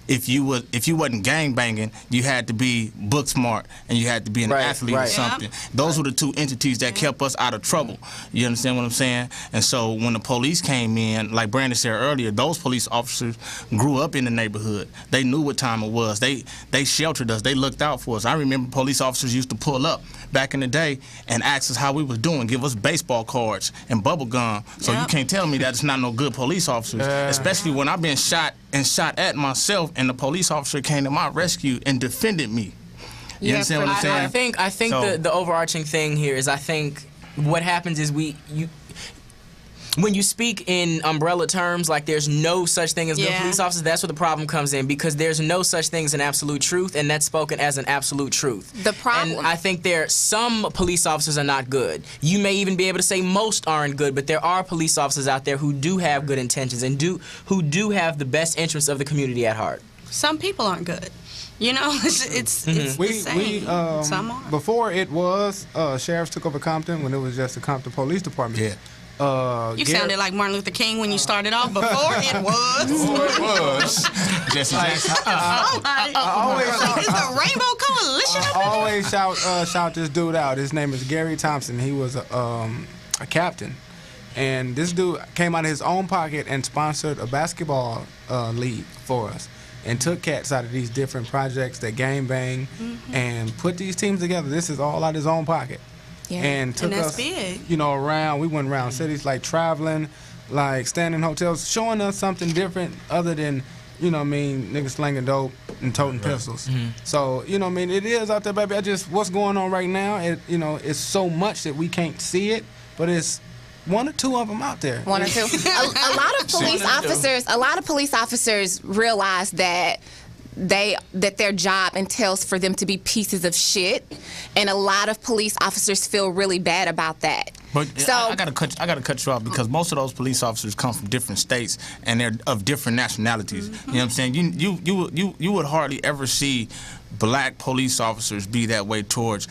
If you was if you wasn't gang banging, you had to be book smart and you had to be an Right, athlete or right. something. Those were the two entities that kept us out of trouble. You understand what I'm saying? And so when the police came in, like Brandon said earlier, those police officers grew up in the neighborhood. They knew what time it was. They they sheltered us. They looked out for us. I remember police officers used to pull up back in the day and ask us how we was doing, give us baseball cards and bubble gum. So you can't tell me that it's not no good police officers, especially when I've been shot and shot at myself, and the police officer came to my rescue and defended me. You Yeah, understand what I'm saying? I think I think So- the, the overarching thing here is I think what happens is we you when you speak in umbrella terms, like there's no such thing as good Yeah. police officers, that's where the problem comes in because there's no such thing as an absolute truth, and that's spoken as an absolute truth. The problem- And I think there some police officers are not good. You may even be able to say most aren't good, but there are police officers out there who do have good intentions and do who do have the best interests of the community at heart. Some people aren't good. You know, it's it's, it's We the same. we um, Some are. before it was uh, sheriffs took over Compton when it was just the Compton Police Department. Yeah. Uh, You Garrett- sounded like Martin Luther King when you started off. Before it was. Before it was. Jesse Jackson. Somebody. always- It's the Rainbow Coalition. I always shout uh, shout this dude out. His name is Gary Thompson. He was a, um, a captain, and this dude came out of his own pocket and sponsored a basketball uh, league for us, and took cats out of these different projects that game bang, Mm-hmm. and put these teams together. This is all out of his own pocket, Yeah. and took that's us, big. you know, around. We went around cities like traveling, like staying in hotels, showing us something different other than. You know what I mean? Niggas slinging dope and toting pistols. So, you know what I mean? It is out there, baby. I just, what's going on right now, it, you know, it's so much that we can't see it, but it's one or two of them out there. One or two. a, a lot of police officers. A lot of police officers realize that they that their job entails for them to be pieces of shit, and a lot of police officers feel really bad about that. But So- I, I gotta cut. I gotta cut you off because most of those police officers come from different states and they're of different nationalities. You know what I'm saying? You you you you you would hardly ever see black police officers be that way towards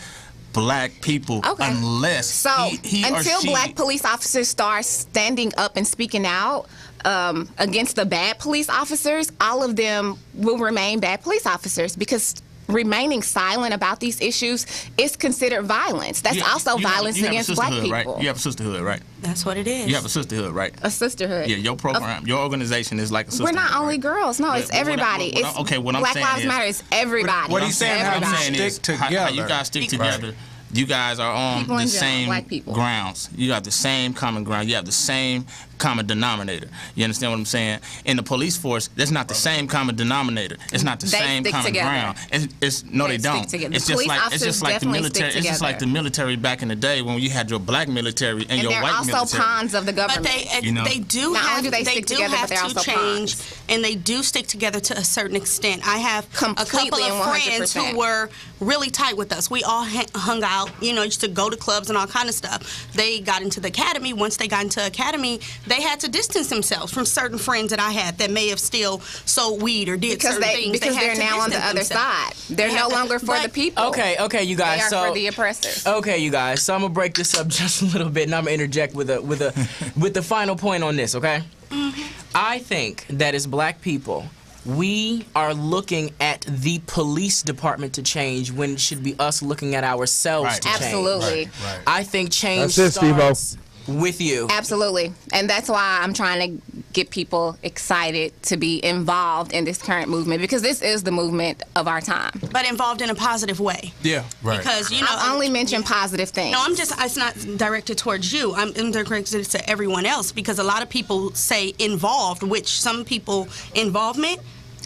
black people Okay. unless So he, he until black police officers start standing up and speaking out um, against the bad police officers, all of them will remain bad police officers because remaining silent about these issues is considered violence. That's You- also you violence have against black people. Right? You have a sisterhood, right? That's what it is. You have a sisterhood, right? a sisterhood. Yeah, your program, your organization is like a We're not only girls. No, it's But- but what everybody. what it's okay, what I'm Black saying Lives is- Matter is everybody. What he's saying, how What I'm you saying stick is how, how you guys stick People- together. You guys are on People the general, same grounds. You have the same common ground. You have the same common denominator. You understand what I'm saying? In the police force, there's not the same common denominator. It's not the They same stick common together. ground. It's, it's no, They they, don't. together. It's The just like it's just like the military. It's just like the military back in the day when you had your black military and, and your they're white also military. pawns of the government. But they You know? they do Not have only do they stick do together, have but they're to change, pawns. and they do stick together to a certain extent. I have a couple of friends who were really tight with us. We all hung out, you know, used to go to clubs and all kind of stuff. They got into the academy. Once they got into academy, they had to distance themselves from certain friends that I had that may have still sold weed or did because certain they things. because they they are now on the other themselves. side. They're They no had to- longer for but- the people. Okay, okay, you guys. They are so for the oppressors. Okay, you guys. So I'm gonna break this up just a little bit, and I'm gonna interject with a with a with the final point on this. Okay. Mm-hmm. I think that as Black people, we are looking at the police department to change when it should be us looking at ourselves Right. to change. Absolutely. I think change That's it, Steve-O. starts with you. Absolutely. And that's why I'm trying to get people excited to be involved in this current movement because this is the movement of our time. but involved in a positive way. Yeah. Right. Because you know, I only mention positive things. No, I'm just, it's not directed towards you. I'm, I'm directed to everyone else because a lot of people say involved, which some people, involvement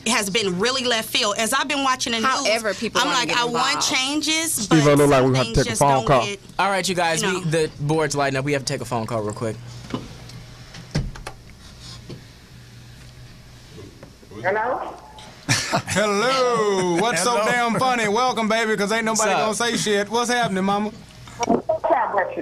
has been really left field. As I've been watching the However, news, people I'm like, get I want changes, Steve, but I look like some we have to take a phone call. get- All right, you guys. You know. We, the board's lighting up. We have to take a phone call real quick. Hello? Hello. What's so damn funny? Welcome, baby, because ain't nobody gonna say shit. What's happening, mama?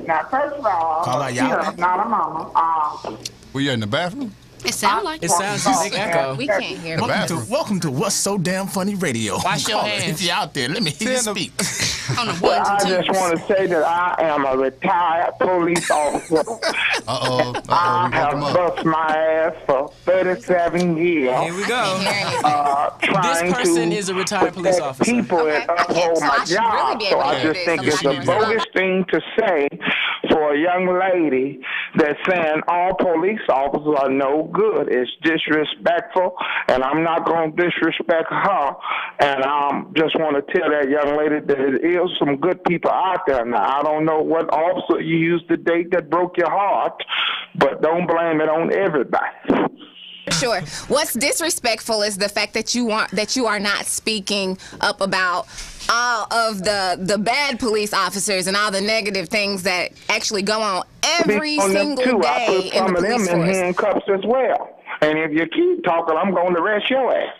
Now, first of all, Call out you y'all. I'm not a mama. Uh, Were you in the bathroom? It sounds like It sounds a big echo. we can't hear. Welcome to, welcome to What's So Damn Funny Radio. Wash your hands. If you're out there, let me hear you speak. on the well, I just want to say that I am a retired police officer. Uh-oh. Uh-oh. I We woke him have bust my ass for 37 years. Here we go. Uh, This person is a retired police officer. people Okay, and uphold so my I should really job. so I just think it's not a bogus thing to say for a young lady that's saying all police officers are no good. It's disrespectful, and I'm not going to disrespect her. And I um, just want to tell that young lady that there is some good people out there. Now, I don't know what officer you used to date that broke your heart, but don't blame it on everybody. sure. What's disrespectful is the fact that you want that you are not speaking up about all of the the bad police officers and all the negative things that actually go on every on single too. I day put in some the of them police in force. handcuffs as well. And if you keep talking, I'm going to arrest your ass.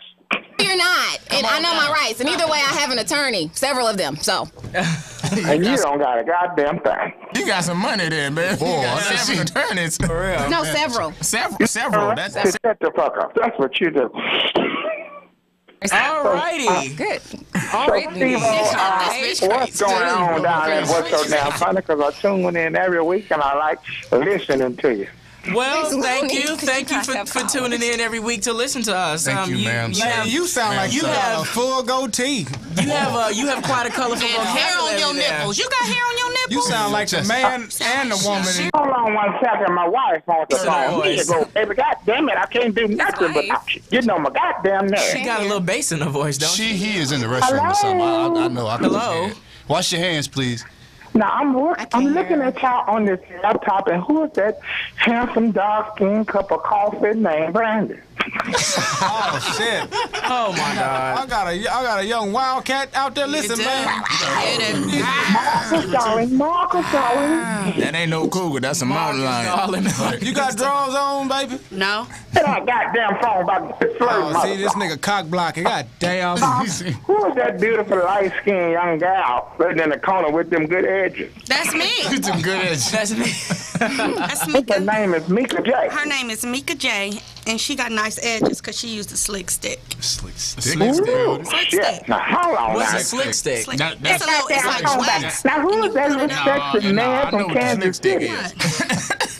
You're not, and I know my rights. And either way, I have an attorney, several of them. So And you don't got a goddamn thing. You got some money there, man. Boy, you got I several attorneys. For real. no, several. Several. Several. That's, that's Shut the fuck up. That's what you do. Alrighty. Good. So, Steve, uh, what's going on down there? What's so damn funny? Because I tune in every week and I like listening to you. Well, thank you, thank you you for, for tuning in every week to listen to us. Thank you, ma'am. You Man, have, you sound like you you have a have- full goatee. you have uh, you have quite a colorful And hair on your there. nipples. You got hair on your nipples? You sound like the Just- man and the woman. Hold on one second. My wife wants to Listen to phone. her Here you go, baby. God damn it. I can't do nothing but wife. get on my goddamn nerves. She got a little bass in her voice, don't she? she, he is in the restroom or something. I, I, I know. I Hello? just hear it. Wash your hands, please. Now I'm look, I can't I'm looking at y'all on this laptop, and who is that handsome, dark-skinned cup of coffee named Brandon? Oh shit! Oh my God. I got a I got a young wildcat out there. Listen, man. Marcus Darling, Marcus Darling. that ain't no cougar. That's a mountain lion. You got drawers on, baby? No. Get that goddamn phone about to flirt, Oh, see this nigga cock blocking. God damn. Who is that beautiful, light-skinned young gal sitting in the corner with them good edges? That's me. Some good edges. That's me. That's Her name is Mieka J. Her name is Mieka J, and she got nice edges because she used a slick stick. Slick stick. Ooh, Slick shit. stick. Now, hold on What's now. a slick stick? Slick. That- it's that's- a little, it's Now, like wax. Now, who is that little No, sexy no, man from Kansas City?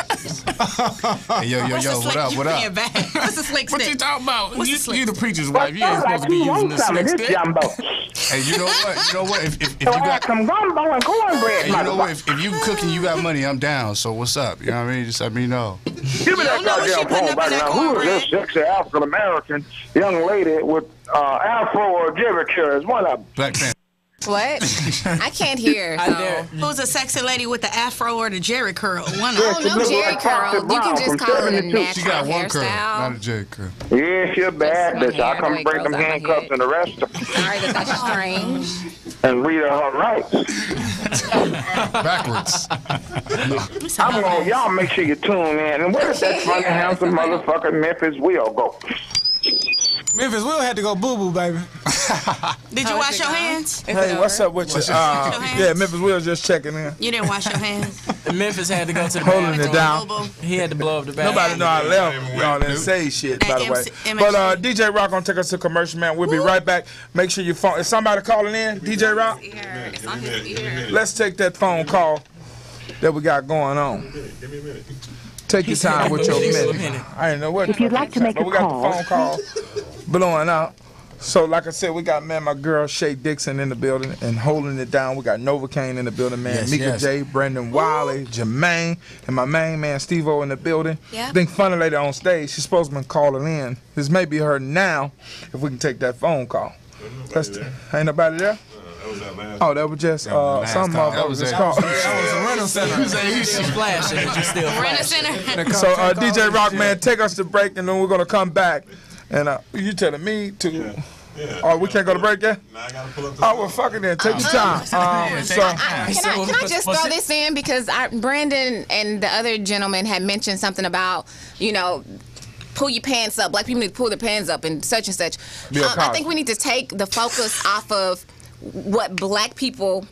is. Hey, yo, yo, What's yo, a what up, what up? being bad. What's a slick What you stick? talking about? What's You, the slick you the preacher's Well, wife. You ain't sounds supposed to be like you using want the some of slick this stick. jumbo. Hey, you know what? You know what? If, if, if you So I got some gumbo and cornbread, Hey, you know what? If, if you cooking, you got money. I'm down. So what's up? You know what I mean? Just let me know. Give me that don't know what she goddamn phone back in that now. Who is this sexy African American young lady with uh, afro or jerry curls? One of them. Black Panther. What? I can't hear. I so- Who's a sexy lady with the afro or the Jerry curl? One of Oh she no, look Jerry curl. You can just call it a 72. natural She got one curl, hairstyle. not Jerry curl. Yes, you're bad, bitch. I hair, come the way break them grows out my handcuffs and arrest her Sorry that that's strange. and read her her rights. Backwards. I'm gonna y'all make sure you tune in. And where does that funny handsome motherfucker Memphis Will go? Memphis Will had to go boo boo, baby. Did you wash your hands? Hey, what's up with you? Uh, your hands? yeah, Memphis Will just checking in. You didn't wash your hands. Memphis had to go to the Holding it bathroom. down. He had to blow up the bathroom. Nobody know I left. Y'all didn't say shit, by the way. But uh, DJ Rock gonna take us to commercial, man. We'll be right back. Make sure your phone. Is somebody calling in? DJ Rock. It's on his ear. Let's take that phone call that we got going on. Take your time with your Give minute. minute. I didn't know what. If you'd like to make but a we got call. the phone call blowing out. So, like I said, we got man, my girl Shay Dixon in the building and holding it down. We got Novocaine in the building, man. Yes, Mika yes. J, Brandon Wiley, Jermaine, and my main man Steve O in the building. Yeah. I think Funny Lady on stage. She's supposed to be calling in. This may be her now. If we can take that phone call. That's the, ain't nobody there. Oh, that was just uh, some call. motherfuckers That was just it. called. Rental center. She's flashing. She's still Rent a flashing. center. So uh, DJ Rock, man, take us to break, and then we're gonna come back. And uh, you telling me to? Yeah. Oh, we can't go to break yet. I gotta pull up. Oh well, fuck it then. Take your time. Um, so Can I, can I just throw this in because I, Brandon and the other gentleman had mentioned something about you know pull your pants up. Black people need to pull their pants up and such and such. Bill Um, I think we need to take the focus off of what black people.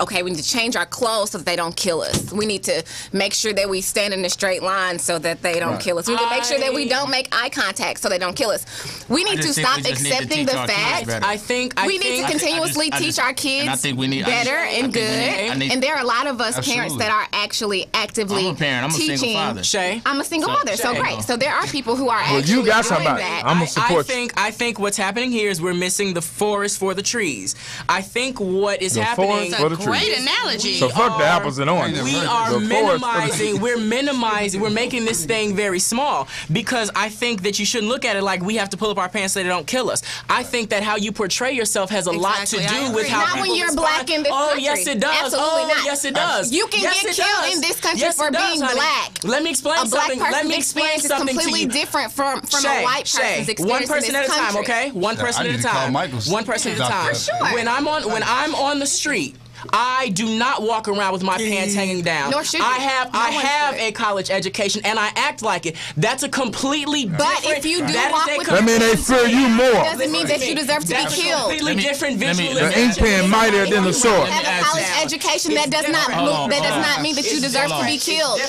Okay, we need to change our clothes so that they don't kill us. We need to make sure that we stand in a straight line so that they don't kill us. We need to make sure that we don't make eye contact so they don't kill us. We need to stop we to accepting the our fact. I think. I we think, need to I just- continuously I just- teach our kids and I think we need- I just- better I and good. need- need- and there are a lot of us parents that are actually actively I'm a parent. I'm a teaching. single father. Shay. I'm a single So- mother, so great. So there are people who are well, actually you got doing that. I'm gonna I support think I think what's happening here is we're missing the forest for the trees. I think what is The happening. Forest for the the tree. Great analogy. So fuck the apples and oranges. We are the minimizing. We're minimizing. We're making this thing very small because I think that you shouldn't look at it like we have to pull up our pants so they don't kill us. I think that how you portray yourself has a Exactly, lot to do with how Not when people you're respond. black in this oh, country. yes, it does. Absolutely oh, not. yes, it does. You can Yes, get killed does. in this country Yes, for does, being honey. black. Let me explain a black something. person's Let me explain experience is something to completely different from, from Shay, a white person's Shay, experience one person at a time, okay? One person at a time. Michael's One person at a time. For sure. When I'm on when I'm on the street. I do not walk around with my pants hanging down. Nor should I have No I have should. a college education and I act like it. That's a completely But different. if you do that is walk a with That mean they fear you more. doesn't mean that you deserve to be That's a killed. completely me- different let visualization. The ink pen mightier than the sword. you have a college education, that does not Hold that does not mean that you deserve to be killed.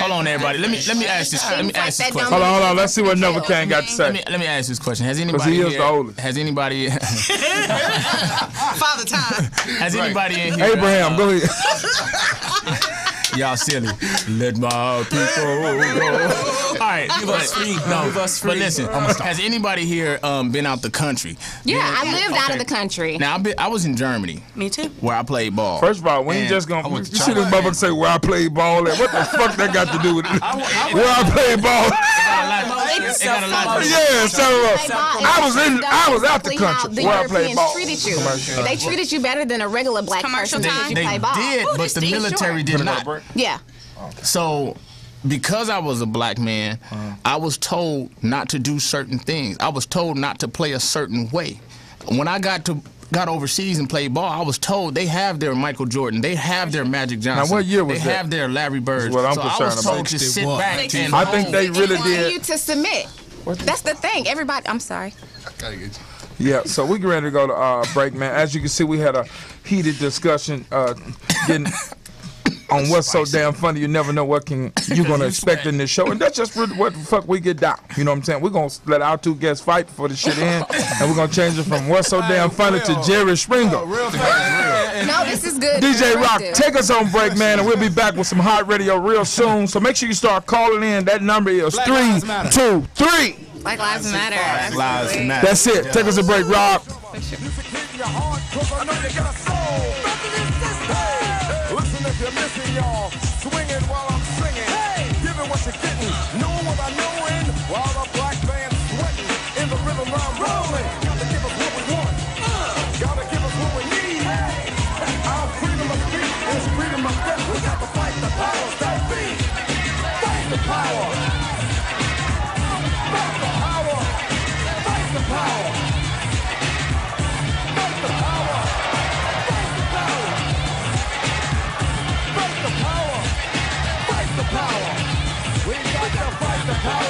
Hold on, everybody. Let me let me ask this. Let me ask this question. Hold on, hold on. Let's see what Nova Kane got to say. Let me say. let me ask this question. Has anybody he is here, the oldest. has anybody Father time. has anybody in here Abraham, go ahead. Y'all silly. Let my people go. All right, Give us free. No, Give us but listen. Has anybody here um, been out the country? Yeah, I lived out of the country. Now I, been, I was in Germany Me too. where I played ball. First of all, we ain't just gonna. You went to see this motherfucker say where I played ball at. What the fuck that got to do with it? Where I played ball? It got a lot to- yeah, so uh, I was in. I was out the exactly how country The where I played Europeans ball. treated you. Commercial. They treated you better than a regular black Commercial person time? because you They play ball. did, but the military sure. did not. Yeah. So, because I was a black man, Uh-huh. I was told not to do certain things. I was told not to play a certain way. When I got to got overseas and played ball, I was told they have their Michael Jordan, they have their Magic Johnson. what year was they that? have their Larry Bird. what I'm so I was told about. to sit 61. back and I think they They really want did. you to submit. That's the thing. Everybody, I'm sorry. Gotta get you. Yeah, so we get ready to go to uh, break, man. As you can see, we had a heated discussion uh, getting on what's so damn funny. You never know what can you're gonna expect in this show, and that's just really what the fuck we get down. You know what I'm saying? We're gonna let our two guests fight before the shit in, and we're gonna change it from what's so damn funny to Jerry Springer. No, this is good. DJ Rock, take us on break, man, and we'll be back with some hot radio real soon. So make sure you start calling in. That number is Black three Lives Matter. Black Lives Matter. Lives matter. That's it. Take us a break, Rock. Giving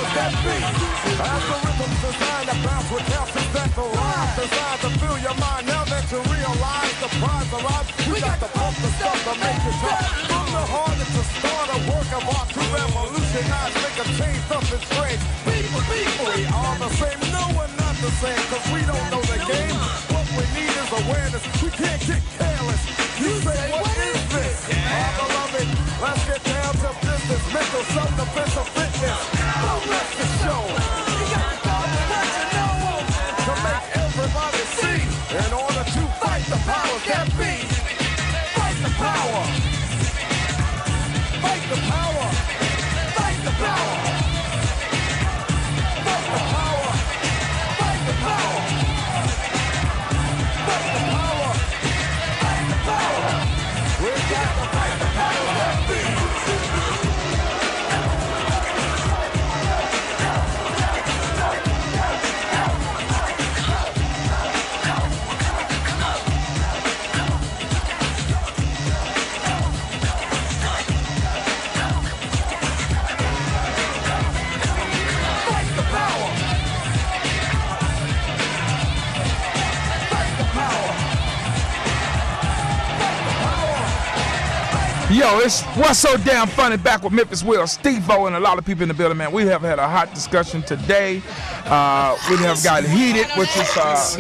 fight that be. As the rhythm's designed to bounce with transcendental rhymes, designed to fill your mind now that you realize the prize arrives. We got to pump the stuff to make it tough. From the heart, it's a start, a work of art to revolutionize, make a change, something strange. People, people, we are the same. No, we're not the same, cause we don't know the game. What we need is awareness. We can't get careless. You say, what is this? Our beloved, let's get down to business. Mental self-defense of fitness. Show. It's what's so damn funny back with Memphis Will, Steve O, and a lot of people in the building, man. We have had a hot discussion today. Uh, we have got heated, which is uh,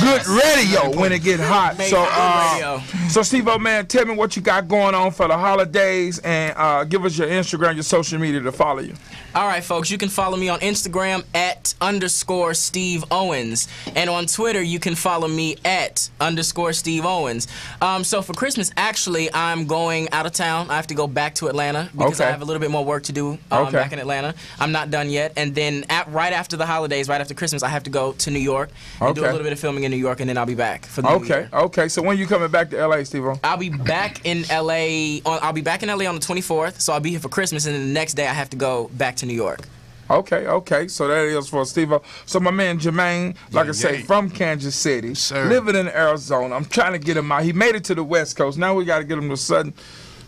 good radio when it get hot. So, uh, so Steve O, man, tell me what you got going on for the holidays, and uh, give us your Instagram, your social media to follow you. All right, folks, you can follow me on Instagram at underscore Steve Owens. And on Twitter, you can follow me at underscore Steve Owens. Um, so for Christmas, actually, I'm going out of town. I have to go back to Atlanta because Okay. I have a little bit more work to do um, Okay. back in Atlanta. I'm not done yet. And then at, right after the holidays, right after Christmas, I have to go to New York and do a little bit of filming in New York, and then I'll be back for the Okay, okay. So when you coming back to LA, Steve? I'll be back in LA. On, I'll be back in LA on the 24th, so I'll be here for Christmas, and then the next day I have to go back to New York. Okay, okay. So that is for Steve. Uh, so my man Jermaine, like I say, yeah. from Kansas City, Sir. living in Arizona. I'm trying to get him out. He made it to the West Coast. Now we got to get him to Southern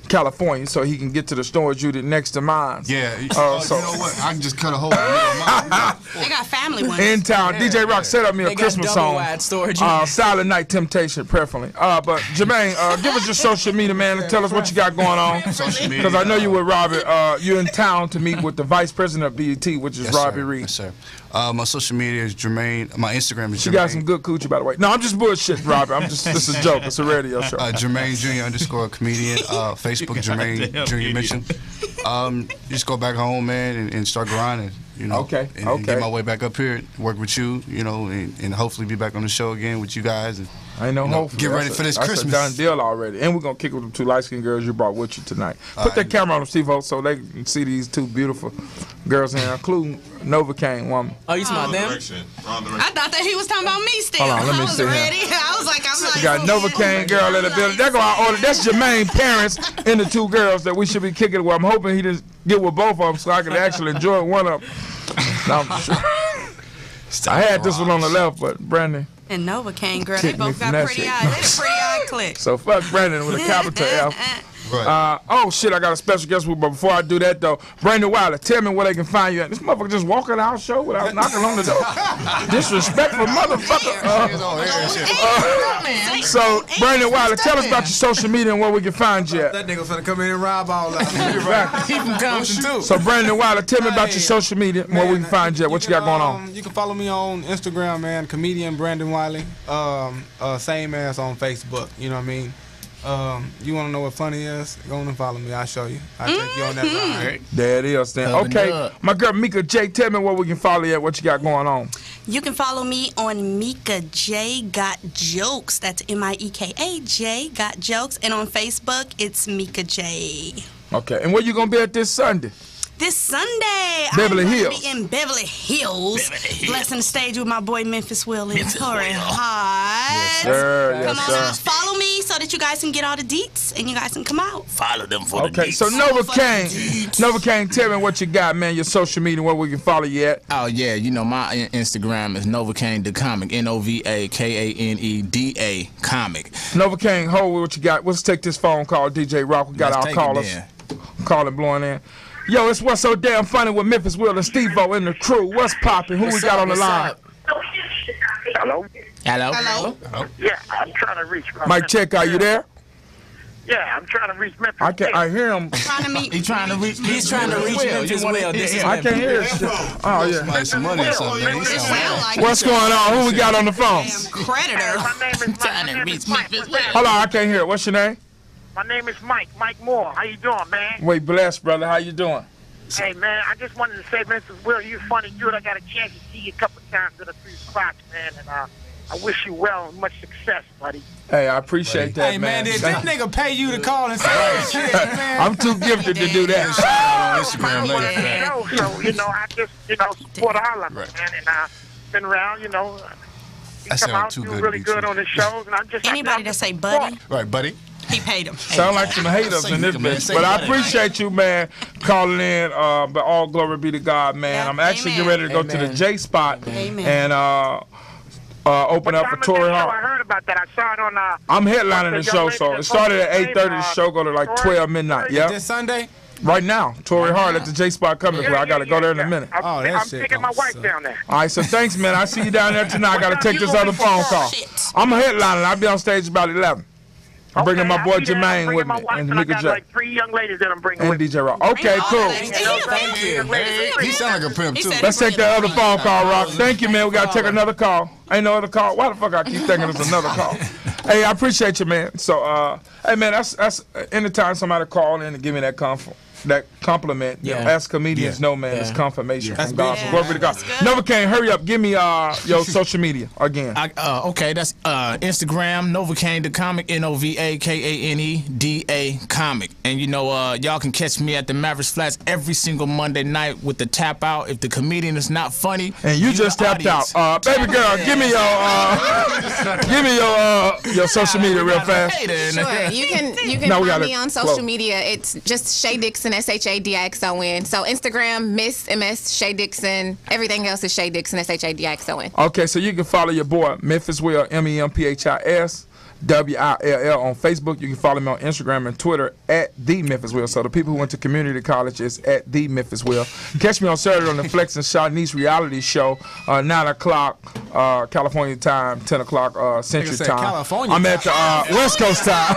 California so he can get to the storage unit next to mine. Yeah. Uh, so you know what? I can just cut a hole in the middle of mine. They got family ones. in town, DJ Rock set up me a They got Christmas song. storage Uh. Silent Night Temptation, preferably. Uh, but Jermaine, uh, give us your social media, man, and tell us what you got going on. Social media, Because I know you with Robert. Uh, you're in town to meet with the vice president of BET, which is Yes, Robbie sir. Reed. Yes, sir. Uh, my social media is Jermaine. My Instagram is She Jermaine. got some good coochie, by the way. No, I'm just bullshit, Robert. I'm just this is a joke. It's a radio show. Uh, Jermaine Jr. underscore comedian. Uh, Facebook Jermaine Jr. Mission. Um, just go back home, man, and, and start grinding. You know, Okay, and, and okay. get my way back up here, work with you, you know, and, and hopefully be back on the show again with you guys. And, I know. you know, hopefully get That's ready a- for this that's Christmas. a done deal already, and we're gonna kick with the two light skinned girls you brought with you tonight. Put that camera on them, Steve, so they can see these two beautiful girls in here, including Novocaine woman. Oh, you talking them? I thought that he was talking about me still. Hold on, let me I was see here. ready. I was like, I'm like, We got oh, Novocaine girl in the building. There go our order. That's Jermaine parents and the two girls that we should be kicking it with. I'm hoping he didn't get with both of them so I can actually enjoy one of them. No, I'm sure. I had this one on the left, but Brandon. And Novocaine, girl, they both got pretty eyes. They pretty eye click. So fuck Brandon with a capital F. Uh, oh shit, I got a special guest with, but before I do that though, Brandon Wilder, tell me where they can find you at. This motherfucker just walking our show without knocking on the door. Disrespectful motherfucker. Uh, so Brandon Wilder, tell us about your social media and where we can find you at. That nigga finna come in and rob all of Exactly. He from Compton too. So Brandon Wilder, tell me about your social media and where we can find you at. What you got going on? Um, you can follow me on Instagram, man. Comedian Brandon Wiley. Um, uh, same as on Facebook. You know what I mean? Um, you want to know what funny is? Go on and follow me. I'll show you. I'll take you on that ride. There it is then. Okay, up. my girl Mieka J, tell me where we can follow you at. What you got going on? You can follow me on Mieka J Got Jokes. That's M I E K A J Got Jokes. And on Facebook, it's Mieka J. Okay, and where you gonna be at this Sunday? This Sunday, Beverly I'm Hills. be in Beverly Hills, blessing the stage with my boy Memphis Will and Tory Hart. Yes, sir. Come Yes, on sir. out, follow me so that you guys can get all the deets and you guys can come out. Follow them for Okay, so Nova Kane, Nova Kane, tell me what you got, man. Your social media, where we can follow you at. Oh yeah, you know my Instagram is Novocaine the comic, N O V A K A N E D A comic. Nova Kane, hold what you got. Let's take this phone call, DJ Rock. We got Let's our take it callers then. calling, blowing in. Yo, it's what's so damn funny with Memphis Will and Steve-O in the crew. What's popping? Who What's we got up? on the line? up? Hello? Hello. Hello. Yeah, I'm trying to reach. Mike Check, are you there? Yeah, I'm trying to reach Memphis. I can I hear him. Trying to meet. He trying to reach. He's trying to reach Memphis Will. This is I can't hear shit. Oh yeah. Somebody some money or something, man. He It sound sound like What's going on? Who we got on the phone? damn creditor. My name is Trying to reach Mike. Memphis What's that? Hold on, I can't hear. it. What's your name? My name is Mike. Mike Moore. How you doing, man? Wait, bless, brother. How you doing? Hey, man, I just wanted to say, Memphis Will, you're funny dude. I got a chance to see you a couple times at a few spots, man, and uh, I wish you well and much success, buddy. Hey, I appreciate that, Hey man, did this nigga pay you to call and say that shit, man? I'm too gifted to do that. on Instagram later. the show, so you know, I just you know support all of them, man, and uh, been around, you know. You I come sound out, too do good to really be good true. on the shows, and I'm just Anybody I'm that say buddy, Right, buddy. He paid him. Sound like some haters Say in this bitch. But I appreciate you, man, calling in. Uh, but all glory be to God, man. Yeah, I'm actually amen. getting ready to go to the J spot Amen. and uh, uh, open up for time is Tory that? I heard about that. I saw it on. Uh, I'm headlining the the show, young so it started at 8:30. told The show go to like 12 midnight. Yeah. This Sunday? Right now, Tory Hart at the J spot coming. yeah, Club. I gotta yeah, go there in a minute. I'm, Oh, that I'm shit taking my wife suck. down there. All right, so thanks, man. I see you down there tonight. I gotta take this other phone call. Shit. I'm a headliner. I'll be on stage about 11. I'm bringing my boy I'll be there. I'm Jermaine with me and and I Mika got J like three young ladies that I'm bringing and with me. DJ Rock. Okay, all cool. Thank you. He sound like a pimp too. Let's take that other phone call, Rock. Thank you, man. We gotta take another call. Ain't no other call. Why the fuck I keep thinking it's another call? hey, I appreciate you, man. So, uh, hey, man, that's that's anytime somebody call in and give me that comfort, that compliment. Yeah. As comedians Yeah. know, man, it's Yeah. confirmation That's from God. good. Glory be to God. That's good. Nova Kane, hurry up. Give me uh your social media again. I, uh, okay, that's uh, Instagram, Novocaine the comic, N O V A K A N E D A comic. And you know, uh, y'all can catch me at the Mavericks Flats every single Monday night with the tap out. If the comedian is not funny, And you the just tapped out. audience. Uh, baby girl, give me your uh, give me your uh, your social media real fast. Sure. You can you can No, we find gotta me on social close. media. It's just Shay Dixon, S H A D I X O N. So Instagram, Miss MS Shay Dixon. Everything else is Shay Dixon, S H A D I X O N. Okay, so you can follow your boy Memphis Will M E M P H I S W I L L on Facebook. You can follow me on Instagram and Twitter at the Memphis Will. So the people who went to community college is at the Memphis Will. Catch me on Saturday on the Flex and Shanice's reality show, uh, nine o'clock uh, California time, ten o'clock uh, Central said time. California I'm at the uh, West Coast time.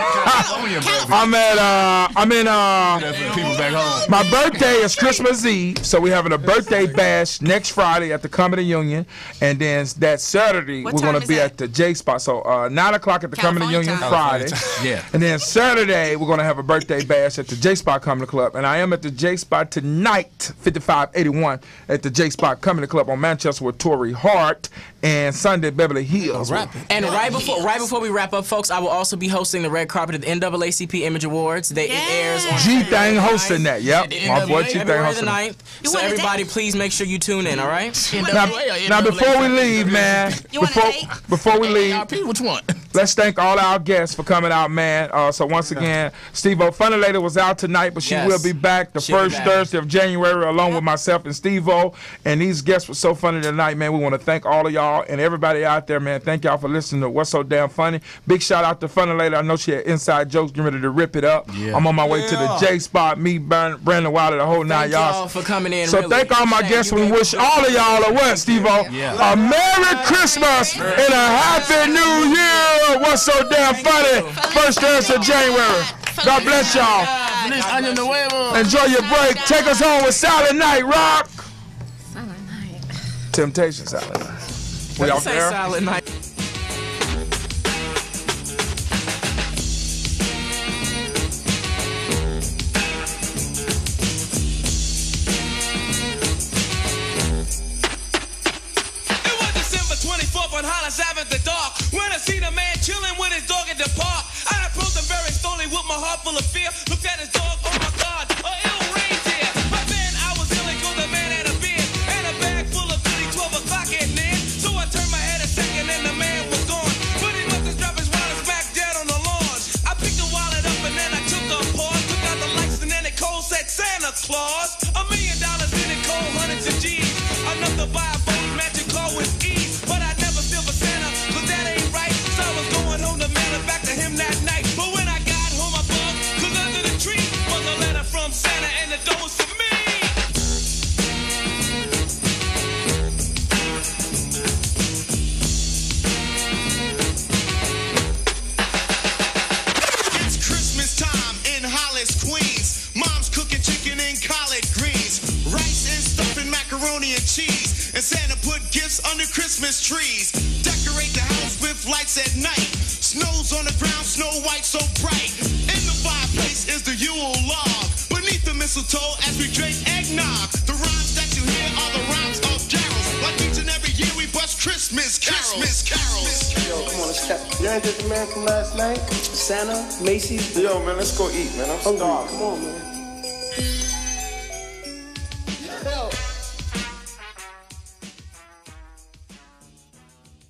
I'm at uh, I'm in uh. People back home. My birthday is Christmas Eve, so we're having a birthday bash next Friday at the Comedy Union, and then that Saturday What we're gonna be that? at the J Spot. So uh, nine o'clock at the Comedy California Union time. Friday, Yeah. and then Saturday we're gonna have a birthday bash at the J Spot Comedy Club, and I am at the J Spot tonight, 5581 at the J Spot Comedy Club on Manchester with Tory Hart, and Sunday Beverly Hills. And right before right before we wrap up, folks, I will also be hosting the red carpet at the NAACP Image Awards. They, It airs on G Thing hosting that. Yep, my boy G Thing February the hosting. that. 9th. You So everybody, please make sure you tune in. All right. Now, now before we leave, man, You want a before before we leave, which one? Let's thank all our guests for coming out, man. Uh, so once again, Steve O. Funny Lady was out tonight, but she Yes. will be back the She'll first back. Thursday of January, along with myself and Steve O. And these guests were so funny tonight, man. We want to thank all of y'all and everybody out there, man. Thank y'all for listening to What's So Damn Funny. Big shout out to Funny Lady. I know she had inside jokes, getting ready to rip it up. I'm on my way to the J Spot. Me, Brandon Wiley, the whole nine y'all y'all. for coming in. So really. thank all my guests. We wish all of y'all a what, Steve-O? A Merry Christmas and a Happy New Year. What's so damn funny? First Thursday of January. God bless y'all. Feliz Año Nuevo. Enjoy your break. Take us home with Silent Night, Rock. Silent night. Temptation Silent Night. We off Say there? silent night. It was December 24th on Hollis Ave the dark when I seen a man full of fear. Looked at his ain't just the man from last night? Santa, Macy's. Yo, man, let's go eat, man. I'm starving. Come on, man.